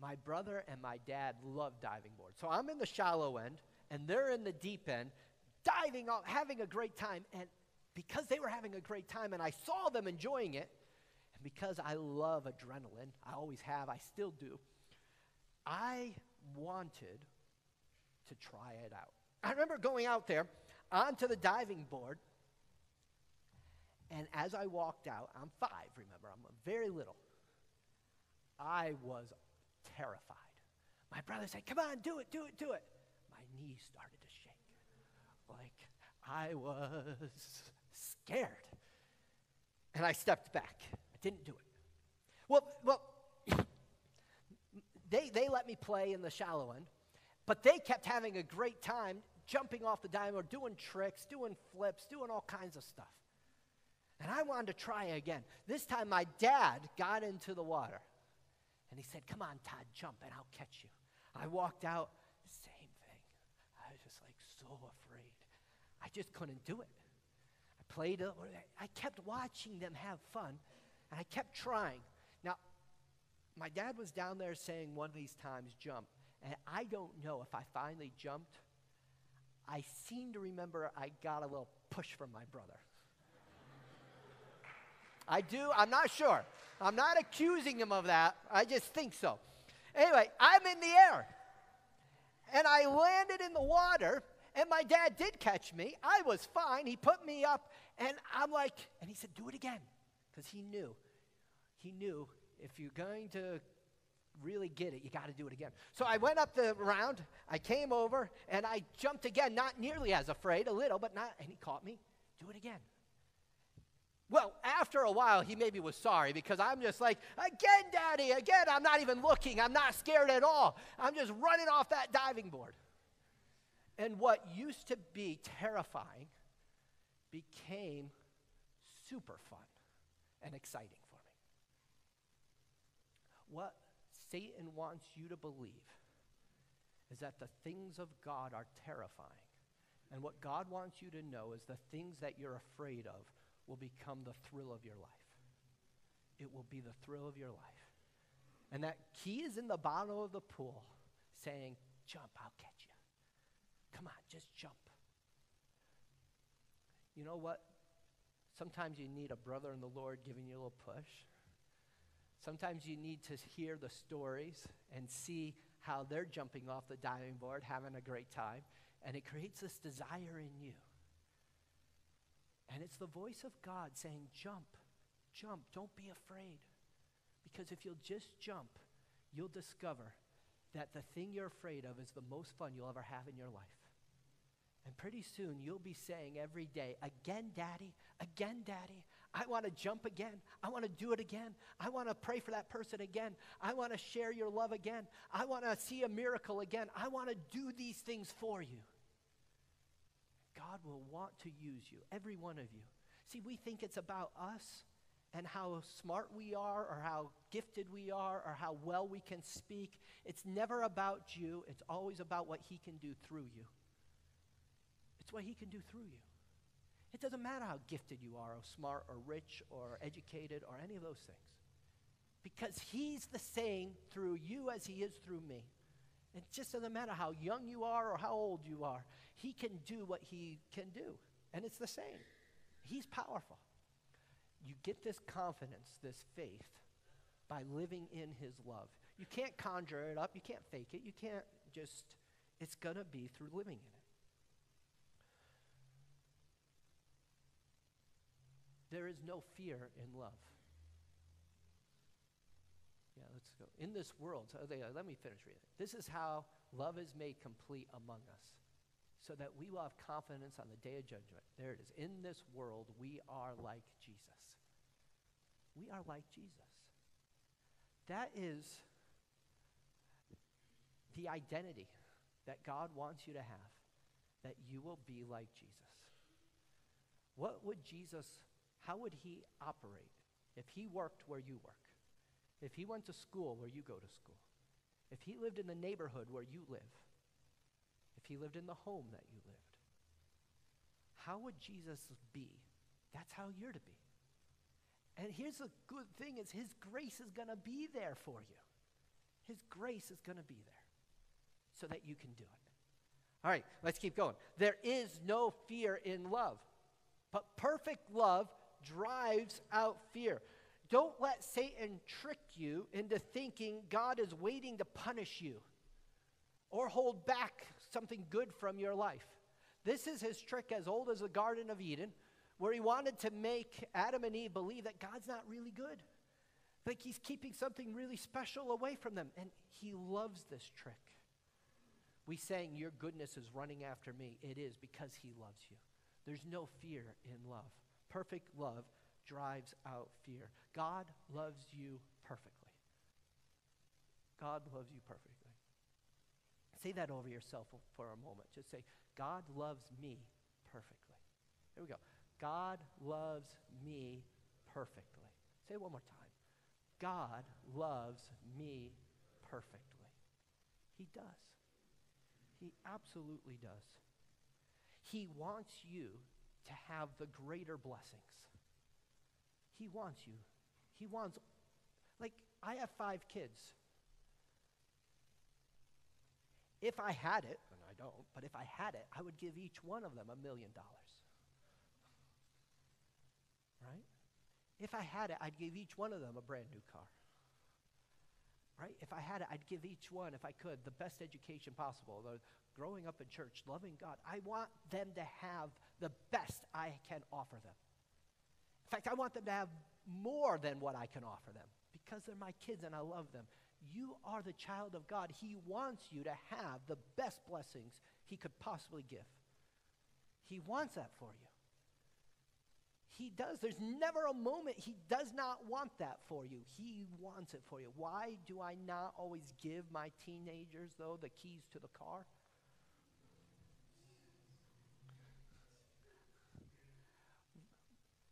My brother and my dad loved diving boards. So I'm in the shallow end, and they're in the deep end, diving, off, having a great time. And because they were having a great time, and I saw them enjoying it, and because I love adrenaline, I always have, I still do, I wanted to try it out. I remember going out there onto the diving board, and as I walked out, I'm five, remember, I'm very little. I was terrified. My brother said, Come on, do it, do it, do it. My knees started to shake. Like I was scared. And I stepped back. I didn't do it. Well, well, they, they let me play in the shallow end, but they kept having a great time jumping off the diamond, doing tricks, doing flips, doing all kinds of stuff. And I wanted to try again. This time, my dad got into the water. And he said, Come on, Todd, jump and I'll catch you. I walked out, same thing. I was just like so afraid. I just couldn't do it. I played. I kept watching them have fun and I kept trying. Now, my dad was down there saying one of these times, jump. And I don't know if I finally jumped. I seem to remember I got a little push from my brother. I do, I'm not sure. I'm not accusing him of that. I just think so. Anyway, I'm in the air. And I landed in the water, and my dad did catch me. I was fine. He put me up, and I'm like, and he said, do it again. Because he knew. He knew if you're going to really get it, you got to do it again. So I went up the round, I came over, and I jumped again, not nearly as afraid, a little, but not, and he caught me. Do it again. Well, after a while, he maybe was sorry because I'm just like, again, Daddy, again, I'm not even looking. I'm not scared at all. I'm just running off that diving board. And what used to be terrifying became super fun and exciting for me. What Satan wants you to believe is that the things of God are terrifying. And what God wants you to know is the things that you're afraid of will become the thrill of your life. It will be the thrill of your life. And that key is in the bottom of the pool saying, Jump, I'll catch you. Come on, just jump. You know what? Sometimes you need a brother in the Lord giving you a little push. Sometimes you need to hear the stories and see how they're jumping off the diving board, having a great time, and it creates this desire in you. And it's the voice of God saying, Jump, jump, don't be afraid. Because if you'll just jump, you'll discover that the thing you're afraid of is the most fun you'll ever have in your life. And pretty soon you'll be saying every day, Again, Daddy, again, Daddy. I want to jump again. I want to do it again. I want to pray for that person again. I want to share your love again. I want to see a miracle again. I want to do these things for you. God will want to use you, every one of you. See, we think it's about us and how smart we are or how gifted we are or how well we can speak. It's never about you, it's always about what He can do through you. It's what He can do through you. It doesn't matter how gifted you are, or smart, or rich, or educated, or any of those things. Because He's the same through you as He is through me. It just doesn't matter how young you are or how old you are. He can do what He can do. And it's the same. He's powerful. You get this confidence, this faith, by living in His love. You can't conjure it up. You can't fake it. You can't just, it's going to be through living in it. There is no fear in love. Let's go. In this world, so they, let me finish reading. This is how love is made complete among us, so that we will have confidence on the day of judgment. There it is. In this world, we are like Jesus. We are like Jesus. That is the identity that God wants you to have, that you will be like Jesus. What would Jesus, how would he operate if he worked where you work? If he went to school where you go to school? If he lived in the neighborhood where you live? If he lived in the home that you lived? How would Jesus be? That's how you're to be. And here's the good thing is his grace is going to be there for you. His grace is going to be there so that you can do it. All right, let's keep going. There is no fear in love, but perfect love drives out fear. Don't let Satan trick you into thinking God is waiting to punish you or hold back something good from your life. This is his trick as old as the Garden of Eden, where he wanted to make Adam and Eve believe that God's not really good. Like he's keeping something really special away from them. And he loves this trick. We saying your goodness is running after me. It is because he loves you. There's no fear in love. Perfect love drives out fear. God loves you perfectly. God loves you perfectly. Say that over yourself for a moment. Just say, God loves me perfectly. Here we go. God loves me perfectly. Say it one more time. God loves me perfectly. He does. He absolutely does. He wants you to have the greater blessings. He wants you. He wants, like, I have five kids. If I had it, and I don't, but if I had it, I would give each one of them a million dollars. Right? If I had it, I'd give each one of them a brand new car. Right? If I had it, I'd give each one, if I could, the best education possible. The, growing up in church, loving God, I want them to have the best I can offer them. In fact, I want them to have more than what I can offer them because they're my kids and I love them. You are the child of God. He wants you to have the best blessings He could possibly give. He wants that for you. He does. There's never a moment He does not want that for you. He wants it for you. Why do I not always give my teenagers, though, the keys to the car?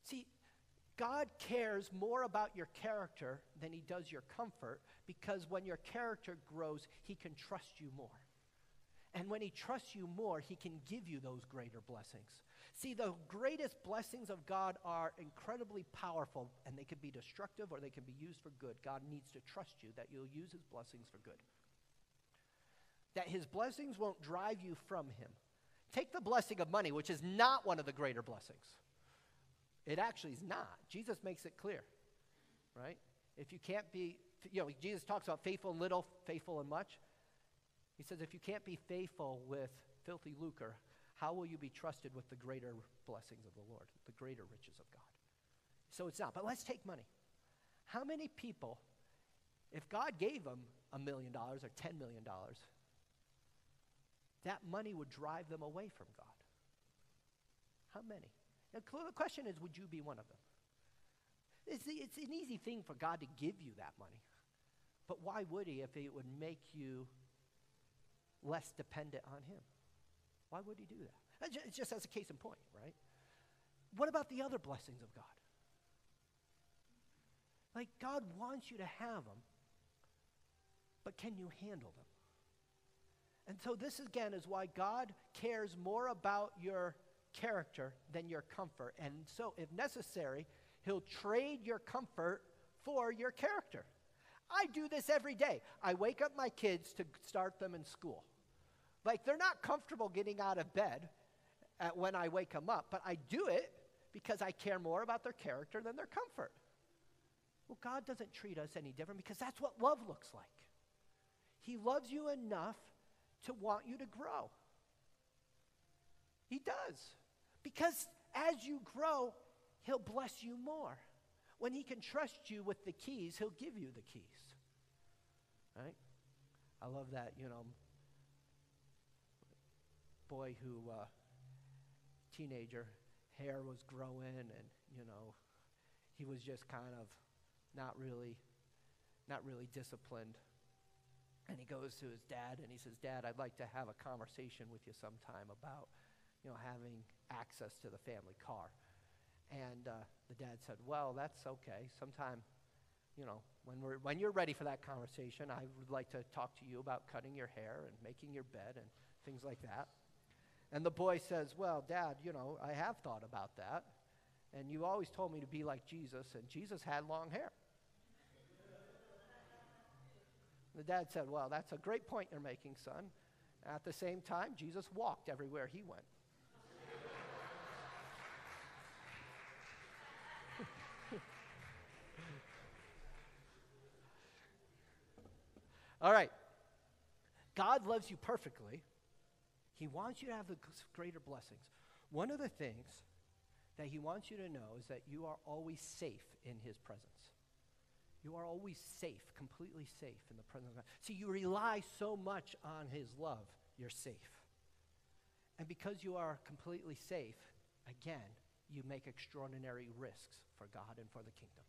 See, God cares more about your character than he does your comfort because when your character grows, he can trust you more. And when he trusts you more, he can give you those greater blessings. See, the greatest blessings of God are incredibly powerful, and they can be destructive or they can be used for good. God needs to trust you that you'll use his blessings for good. That his blessings won't drive you from him. Take the blessing of money, which is not one of the greater blessings. It actually is not. Jesus makes it clear, right? If you can't be, you know, Jesus talks about faithful in little, faithful in much. He says, if you can't be faithful with filthy lucre, how will you be trusted with the greater blessings of the Lord, the greater riches of God? So it's not. But let's take money. How many people, if God gave them a million dollars or $10 million, that money would drive them away from God? How many? The question is, would you be one of them? It's, it's an easy thing for God to give you that money. But why would He if it would make you less dependent on Him? Why would He do that? It's just as a case in point, right? What about the other blessings of God? Like, God wants you to have them, but can you handle them? And so, this again is why God cares more about your character than your comfort. And so, if necessary, He'll trade your comfort for your character. I do this every day. I wake up my kids to start them in school. Like, they're not comfortable getting out of bed at, when I wake them up, but I do it because I care more about their character than their comfort. Well, God doesn't treat us any different because that's what love looks like. He loves you enough to want you to grow. He does. Because as you grow, He'll bless you more. When He can trust you with the keys, He'll give you the keys. Right? I love that, you know, boy who, uh, teenager, hair was growing and, you know, he was just kind of not really, not really disciplined. And he goes to his dad and he says, Dad, I'd like to have a conversation with you sometime about, you know, having access to the family car. And uh, the dad said, Well, that's okay. Sometime, you know, when, we're, when you're ready for that conversation, I would like to talk to you about cutting your hair and making your bed and things like that. And the boy says, Well, Dad, you know, I have thought about that. And you always told me to be like Jesus, and Jesus had long hair. The dad said, Well, that's a great point you're making, son. At the same time, Jesus walked everywhere he went. All right. God loves you perfectly. He wants you to have the greater blessings. One of the things that he wants you to know is that you are always safe in his presence. You are always safe, completely safe in the presence of God. See, you rely so much on his love, you're safe. And because you are completely safe, again, you make extraordinary risks for God and for the kingdom.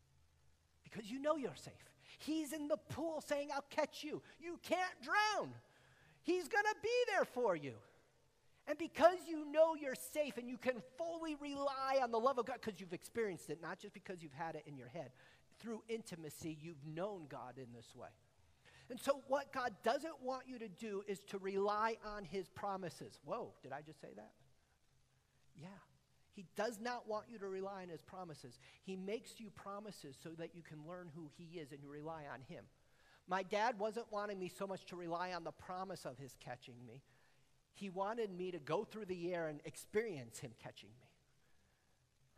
Because you know you're safe. He's in the pool saying, I'll catch you. You can't drown. He's going to be there for you. And because you know you're safe and you can fully rely on the love of God, because you've experienced it, not just because you've had it in your head, through intimacy, you've known God in this way. And so, what God doesn't want you to do is to rely on His promises. Whoa, did I just say that? Yeah. He does not want you to rely on his promises. He makes you promises so that you can learn who he is and you rely on him. My dad wasn't wanting me so much to rely on the promise of his catching me. He wanted me to go through the air and experience him catching me.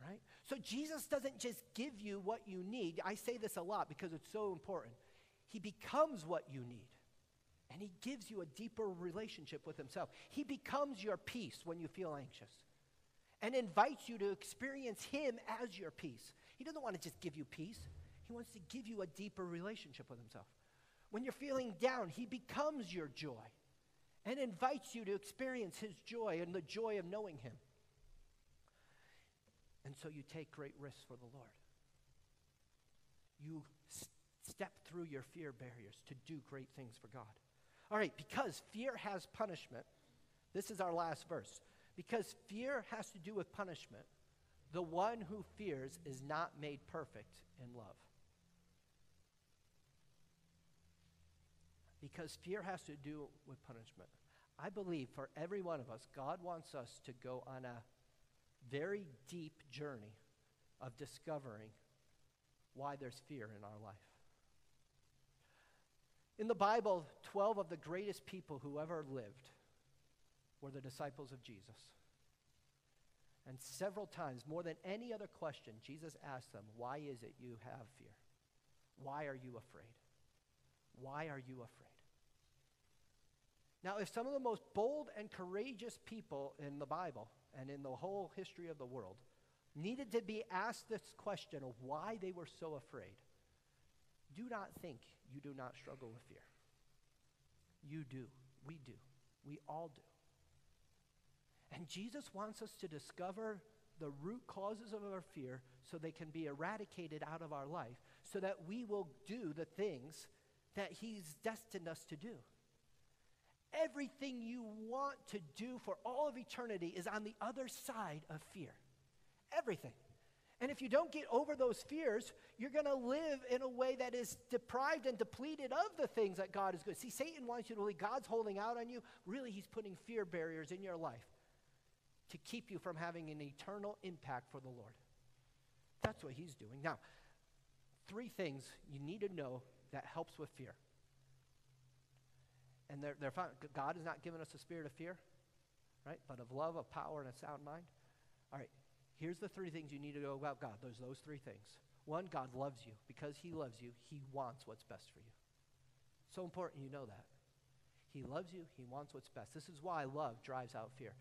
Right? So Jesus doesn't just give you what you need. I say this a lot because it's so important. He becomes what you need. And he gives you a deeper relationship with himself. He becomes your peace when you feel anxious and invites you to experience him as your peace. He doesn't want to just give you peace, he wants to give you a deeper relationship with himself. When you're feeling down, he becomes your joy and invites you to experience his joy and the joy of knowing him. And so you take great risks for the Lord. You s- step through your fear barriers to do great things for God. All right, because fear has punishment, this is our last verse. Because fear has to do with punishment, the one who fears is not made perfect in love. Because fear has to do with punishment. I believe for every one of us, God wants us to go on a very deep journey of discovering why there's fear in our life. In the Bible, 12 of the greatest people who ever lived were the disciples of Jesus. And several times, more than any other question, Jesus asked them, Why is it you have fear? Why are you afraid? Why are you afraid? Now, if some of the most bold and courageous people in the Bible and in the whole history of the world needed to be asked this question of why they were so afraid, do not think you do not struggle with fear. You do. We do. We all do. And Jesus wants us to discover the root causes of our fear so they can be eradicated out of our life so that we will do the things that He's destined us to do. Everything you want to do for all of eternity is on the other side of fear. Everything. And if you don't get over those fears, you're going to live in a way that is deprived and depleted of the things that God is good. See, Satan wants you to believe God's holding out on you. Really, he's putting fear barriers in your life to keep you from having an eternal impact for the Lord. That's what he's doing. Now, three things you need to know that helps with fear. And they're, they're found, God has not given us a spirit of fear, right? But of love, of power, and a sound mind. All right, here's the three things you need to know about God. Those those three things. One, God loves you. Because he loves you, he wants what's best for you. So important you know that. He loves you, he wants what's best. This is why love drives out fear.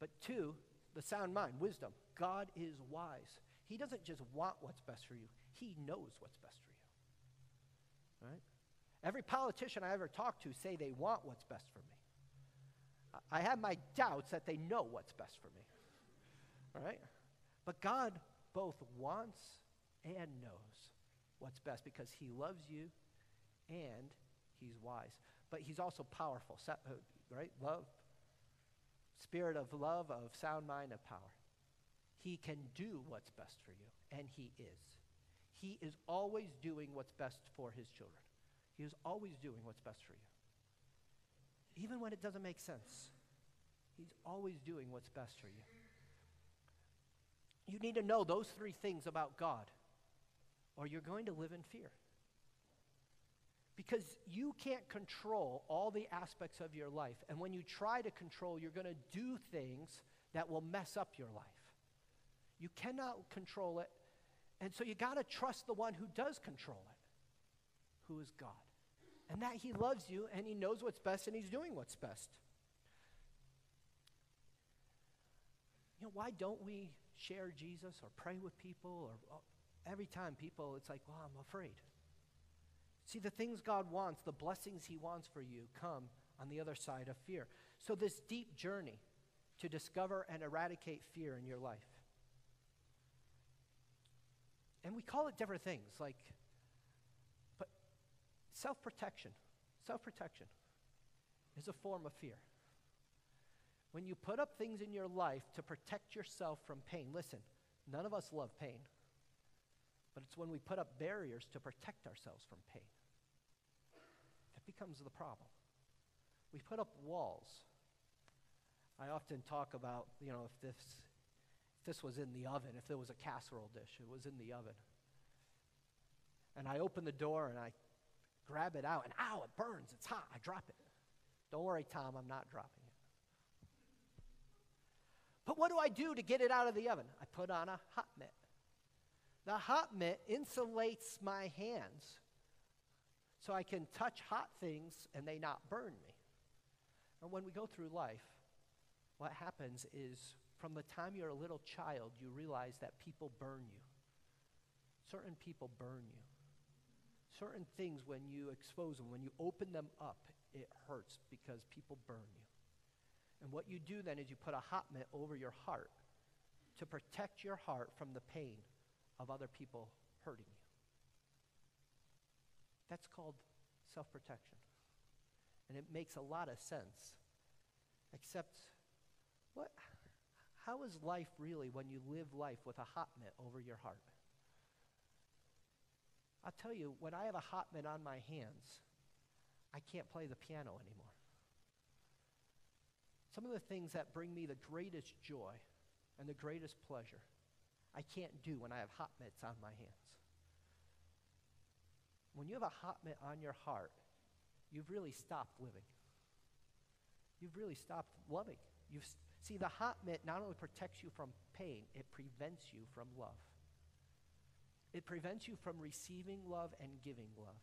But two, the sound mind, wisdom. God is wise. He doesn't just want what's best for you, he knows what's best for you. Right? Every politician I ever talked to say they want what's best for me. I- have my doubts that they know what's best for me. All right? But God both wants and knows what's best because he loves you and he's wise. But he's also powerful, uh, right? Love, spirit of love, of sound mind, of power. He can do what's best for you, and he is. He is always doing what's best for his children. He is always doing what's best for you. Even when it doesn't make sense, he's always doing what's best for you. You need to know those three things about God, or you're going to live in fear. Because you can't control all the aspects of your life. And when you try to control, you're going to do things that will mess up your life. You cannot control it. And so you got to trust the one who does control it, who is God. And that he loves you and he knows what's best and he's doing what's best. You know, why don't we share Jesus or pray with people or oh, every time people it's like, "Well, I'm afraid." See, the things God wants, the blessings he wants for you come on the other side of fear. So this deep journey to discover and eradicate fear in your life. And we call it different things like but self-protection. Self-protection is a form of fear. When you put up things in your life to protect yourself from pain, listen, none of us love pain. But it's when we put up barriers to protect ourselves from pain becomes the problem. We put up walls. I often talk about, you know, if this If this was in the oven, if there was a casserole dish, it was in the oven. And I open the door and I grab it out, and ow, it burns. It's hot. I drop it. Don't worry, Tom, I'm not dropping it. But what do I do to get it out of the oven? I put on a hot mitt. The hot mitt insulates my hands so I can touch hot things and they not burn me. And when we go through life, what happens is from the time you're a little child, you realize that people burn you. Certain people burn you. Certain things, when you expose them, when you open them up, it hurts because people burn you. And what you do then is you put a hot mitt over your heart to protect your heart from the pain of other people hurting you. That's called self protection. And it makes a lot of sense. Except, what, how is life really when you live life with a hot mitt over your heart? I'll tell you, when I have a hot mitt on my hands, I can't play the piano anymore. Some of the things that bring me the greatest joy and the greatest pleasure, I can't do when I have hot mitts on my hands. When you have a hot mitt on your heart, you've really stopped living. You've really stopped loving. You've, see, the hot mitt not only protects you from pain, it prevents you from love. It prevents you from receiving love and giving love.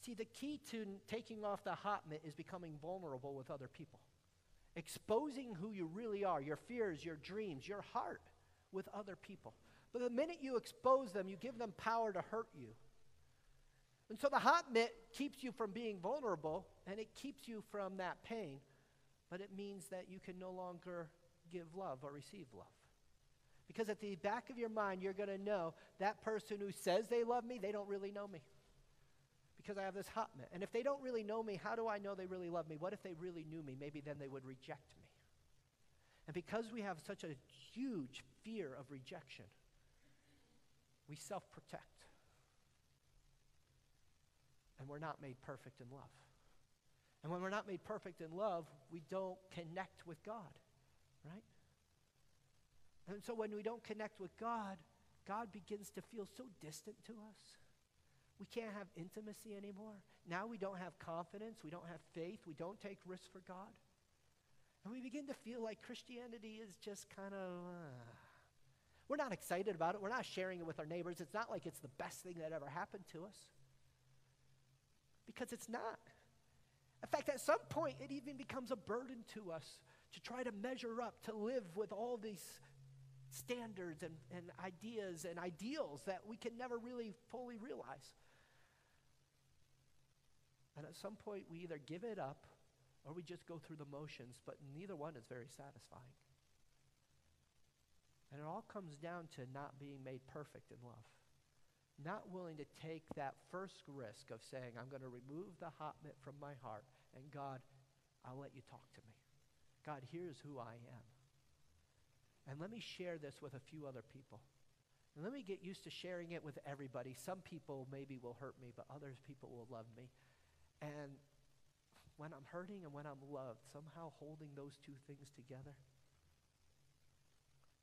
See, the key to taking off the hot mitt is becoming vulnerable with other people. Exposing who you really are, your fears, your dreams, your heart with other people. But the minute you expose them, you give them power to hurt you. And so the hot mitt keeps you from being vulnerable and it keeps you from that pain, but it means that you can no longer give love or receive love. Because at the back of your mind, you're going to know that person who says they love me, they don't really know me. Because I have this hot mitt. And if they don't really know me, how do I know they really love me? What if they really knew me? Maybe then they would reject me. And because we have such a huge fear of rejection, we self protect. And we're not made perfect in love. And when we're not made perfect in love, we don't connect with God, right? And so when we don't connect with God, God begins to feel so distant to us. We can't have intimacy anymore. Now we don't have confidence. We don't have faith. We don't take risks for God. And we begin to feel like Christianity is just kind of. Uh, we're not excited about it. We're not sharing it with our neighbors. It's not like it's the best thing that ever happened to us. Because it's not. In fact, at some point, it even becomes a burden to us to try to measure up, to live with all these standards and, and ideas and ideals that we can never really fully realize. And at some point, we either give it up or we just go through the motions, but neither one is very satisfying. And it all comes down to not being made perfect in love. Not willing to take that first risk of saying, I'm going to remove the hot mitt from my heart, and God, I'll let you talk to me. God, here's who I am. And let me share this with a few other people. And let me get used to sharing it with everybody. Some people maybe will hurt me, but others people will love me. And when I'm hurting and when I'm loved, somehow holding those two things together.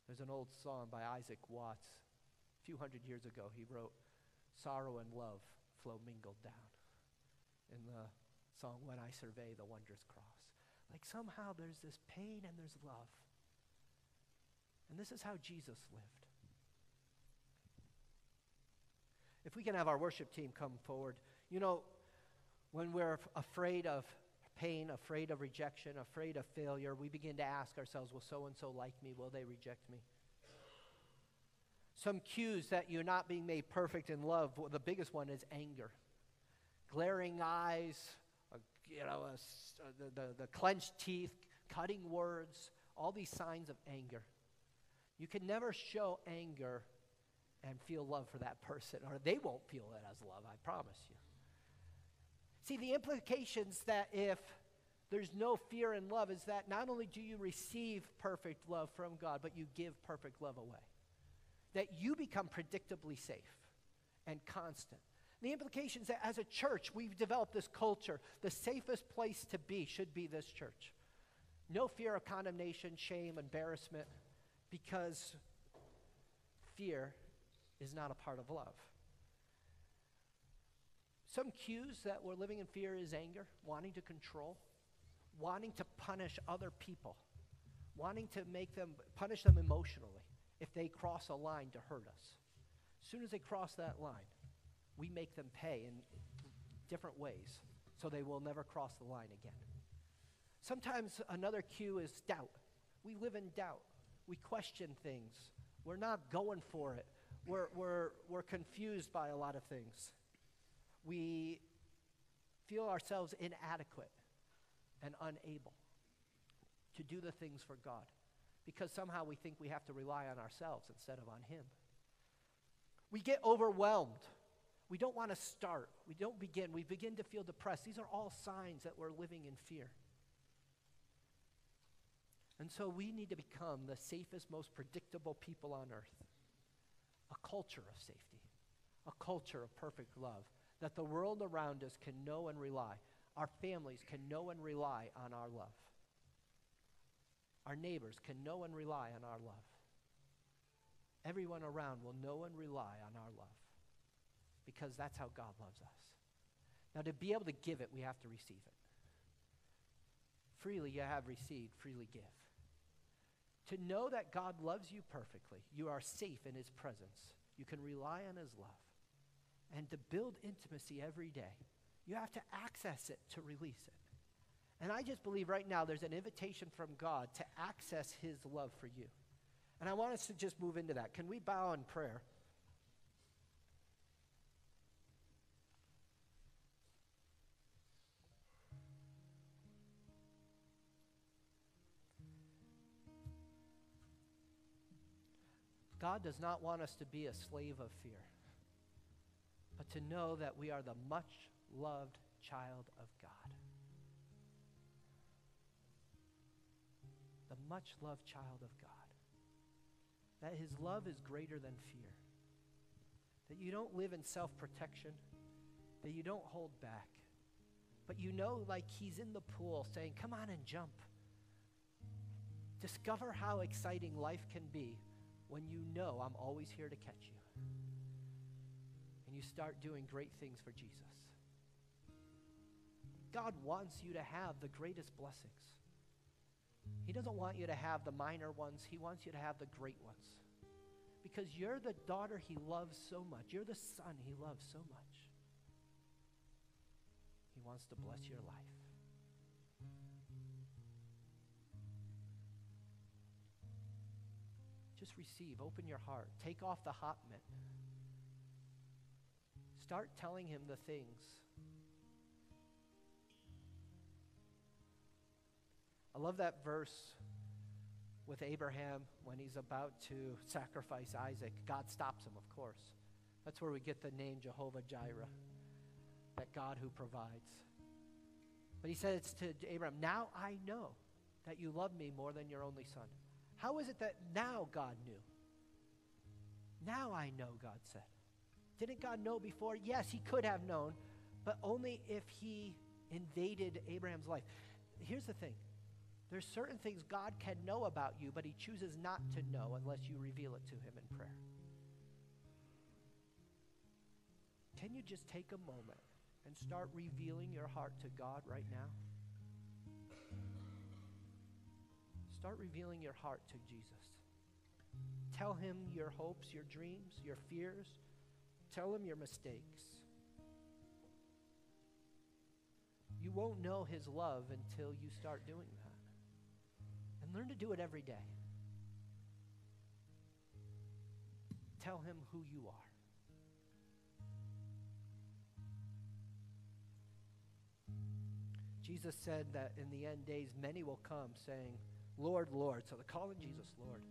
There's an old song by Isaac Watts. A few hundred years ago, he wrote, Sorrow and love flow mingled down. In the song, When I Survey the Wondrous Cross. Like somehow there's this pain and there's love. And this is how Jesus lived. If we can have our worship team come forward, you know, when we're afraid of pain, afraid of rejection, afraid of failure, we begin to ask ourselves, will so and so like me? Will they reject me? Some cues that you're not being made perfect in love, well, the biggest one is anger. Glaring eyes, you know, uh, the, the, the clenched teeth, cutting words, all these signs of anger. You can never show anger and feel love for that person, or they won't feel it as love, I promise you. See, the implications that if there's no fear in love is that not only do you receive perfect love from God, but you give perfect love away. That you become predictably safe and constant. The implication is that as a church, we've developed this culture. The safest place to be should be this church. No fear of condemnation, shame, embarrassment, because fear is not a part of love. Some cues that we're living in fear is anger, wanting to control, wanting to punish other people, wanting to make them punish them emotionally if they cross a line to hurt us. As soon as they cross that line, we make them pay in different ways so they will never cross the line again. Sometimes another cue is doubt. We live in doubt. We question things. We're not going for it. We're, we're, we're confused by a lot of things. We feel ourselves inadequate and unable to do the things for God because somehow we think we have to rely on ourselves instead of on Him. We get overwhelmed. We don't want to start. We don't begin. We begin to feel depressed. These are all signs that we're living in fear. And so we need to become the safest, most predictable people on earth. A culture of safety, a culture of perfect love that the world around us can know and rely. Our families can know and rely on our love. Our neighbors can know and rely on our love. Everyone around will know and rely on our love because that's how God loves us. Now, to be able to give it, we have to receive it. Freely you have received, freely give. To know that God loves you perfectly, you are safe in his presence, you can rely on his love, and to build intimacy every day, you have to access it to release it. And I just believe right now there's an invitation from God to access his love for you. And I want us to just move into that. Can we bow in prayer? God does not want us to be a slave of fear, but to know that we are the much loved child of God. Much loved child of God. That his love is greater than fear. That you don't live in self protection, that you don't hold back, but you know, like he's in the pool saying, Come on and jump. Discover how exciting life can be when you know I'm always here to catch you. And you start doing great things for Jesus. God wants you to have the greatest blessings. He doesn't want you to have the minor ones, He wants you to have the great ones. Because you're the daughter He loves so much, you're the son He loves so much. He wants to bless your life. Just receive, open your heart, take off the hot mitt. Start telling Him the things. I love that verse with Abraham when he's about to sacrifice Isaac. God stops him, of course. That's where we get the name Jehovah Jireh, that God who provides. But he says to Abraham, Now I know that you love me more than your only son. How is it that now God knew? Now I know, God said. Didn't God know before? Yes, he could have known, but only if he invaded Abraham's life. Here's the thing there's certain things God can know about you, but he chooses not to know unless you reveal it to him in prayer. Can you just take a moment and start revealing your heart to God right now? Start revealing your heart to Jesus. Tell him your hopes, your dreams, your fears. Tell him your mistakes. You won't know his love until you start doing that. Learn to do it every day. Tell him who you are. Jesus said that in the end days, many will come saying, Lord, Lord. So they're calling Jesus Lord.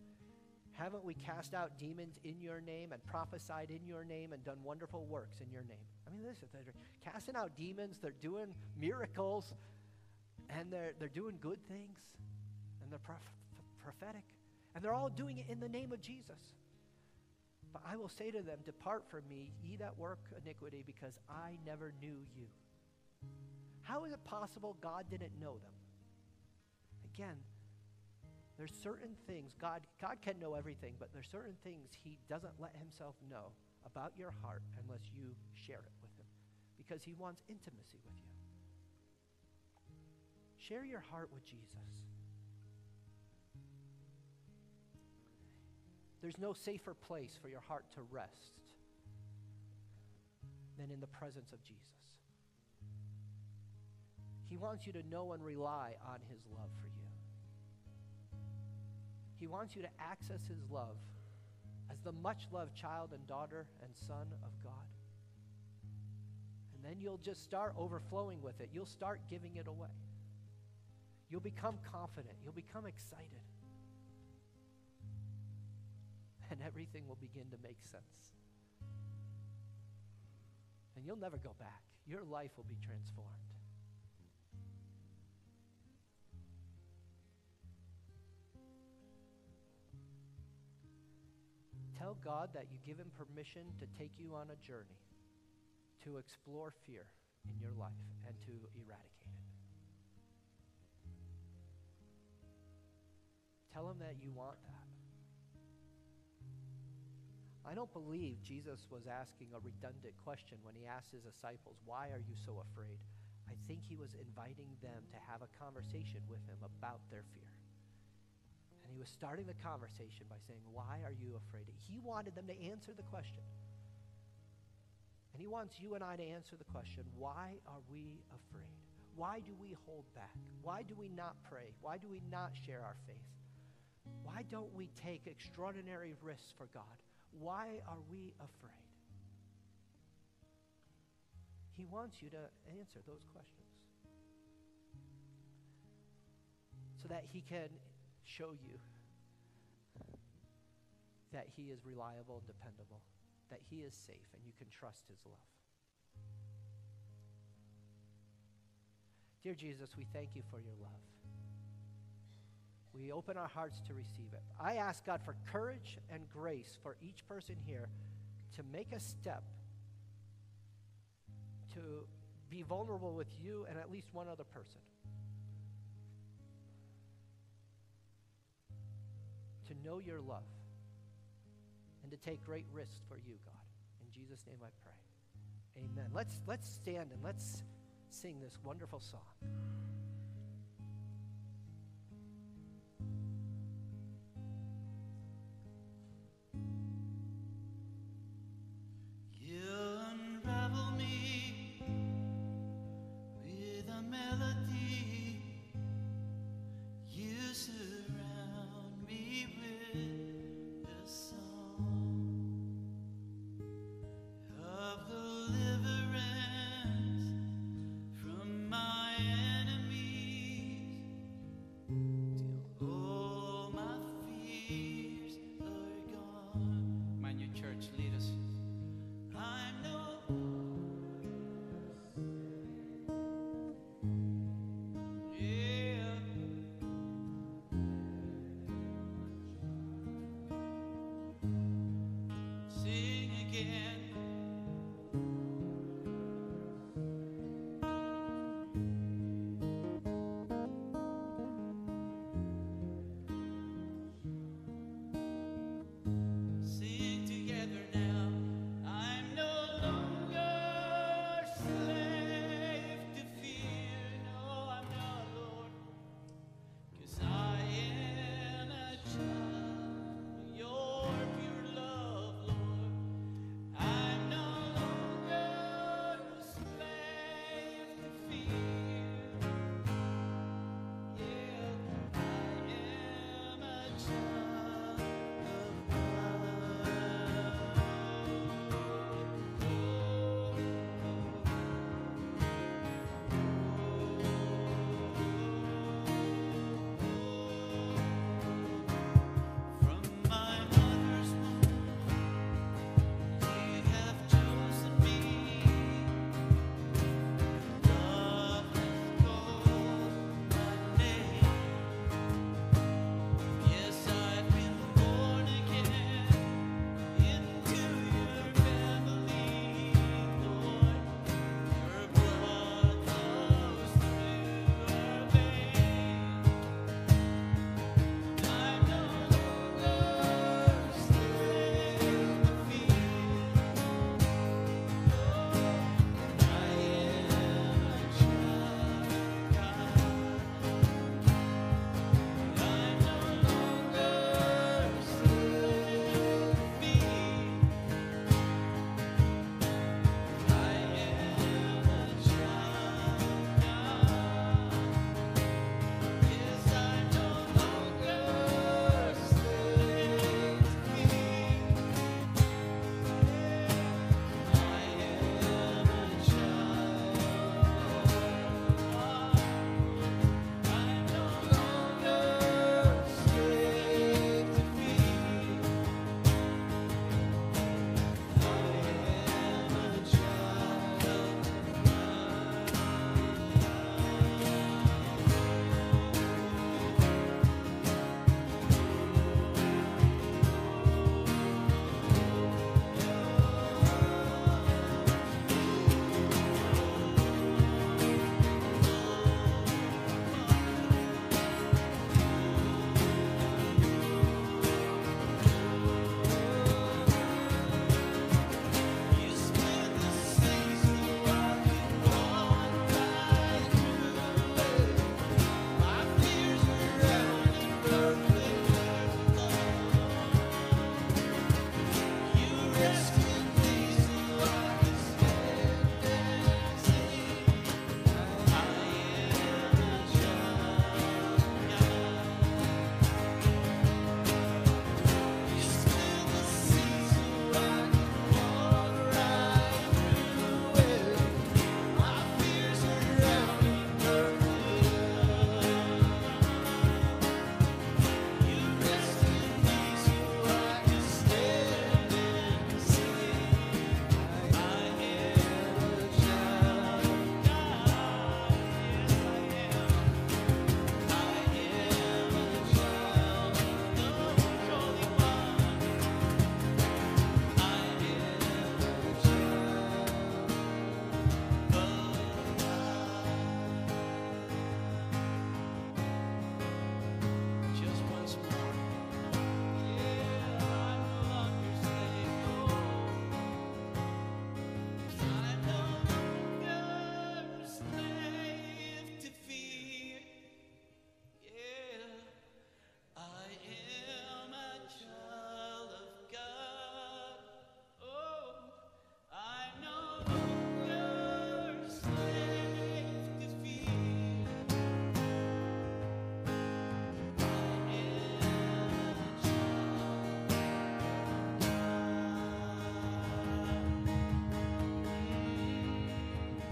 Haven't we cast out demons in your name and prophesied in your name and done wonderful works in your name? I mean, listen, they're casting out demons, they're doing miracles, and they're, they're doing good things, they're prof- prophetic, and they're all doing it in the name of Jesus. But I will say to them, Depart from me, ye that work iniquity, because I never knew you. How is it possible God didn't know them? Again, There's certain things, God, God can know everything, but there's certain things He doesn't let Himself know about your heart unless you share it with Him because He wants intimacy with you. Share your heart with Jesus. There's no safer place for your heart to rest than in the presence of Jesus. He wants you to know and rely on His love for you. He wants you to access His love as the much loved child and daughter and son of God. And then you'll just start overflowing with it. You'll start giving it away. You'll become confident. You'll become excited. And everything will begin to make sense. And you'll never go back. Your life will be transformed. Tell God that you give Him permission to take you on a journey to explore fear in your life and to eradicate it. Tell Him that you want that. I don't believe Jesus was asking a redundant question when he asked his disciples, Why are you so afraid? I think he was inviting them to have a conversation with him about their fear. And he was starting the conversation by saying, Why are you afraid? He wanted them to answer the question. And he wants you and I to answer the question why are we afraid? Why do we hold back? Why do we not pray? Why do we not share our faith? Why don't we take extraordinary risks for God? Why are we afraid? He wants you to answer those questions so that He can show you that He is reliable and dependable, that He is safe, and you can trust His love. Dear Jesus, we thank you for your love. We open our hearts to receive it. I ask God for courage and grace for each person here to make a step to be vulnerable with you and at least one other person. To know your love and to take great risks for you, God. In Jesus' name I pray. Amen. Let's, let's stand and let's sing this wonderful song.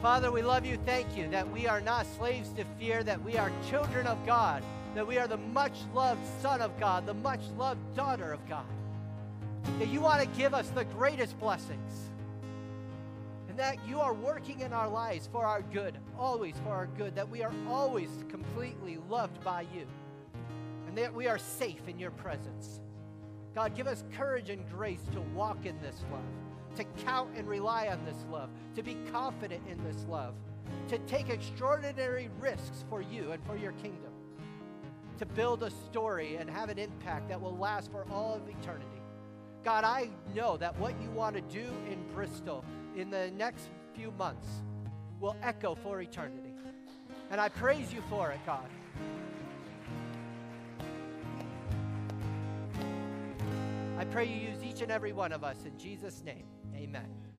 Father, we love you. Thank you that we are not slaves to fear, that we are children of God, that we are the much loved Son of God, the much loved daughter of God. That you want to give us the greatest blessings. And that you are working in our lives for our good, always for our good, that we are always completely loved by you, and that we are safe in your presence. God, give us courage and grace to walk in this love to count and rely on this love, to be confident in this love, to take extraordinary risks for you and for your kingdom, to build a story and have an impact that will last for all of eternity. God, I know that what you want to do in Bristol in the next few months will echo for eternity. And I praise you for it, God. I pray you use each and every one of us in Jesus' name. Amen.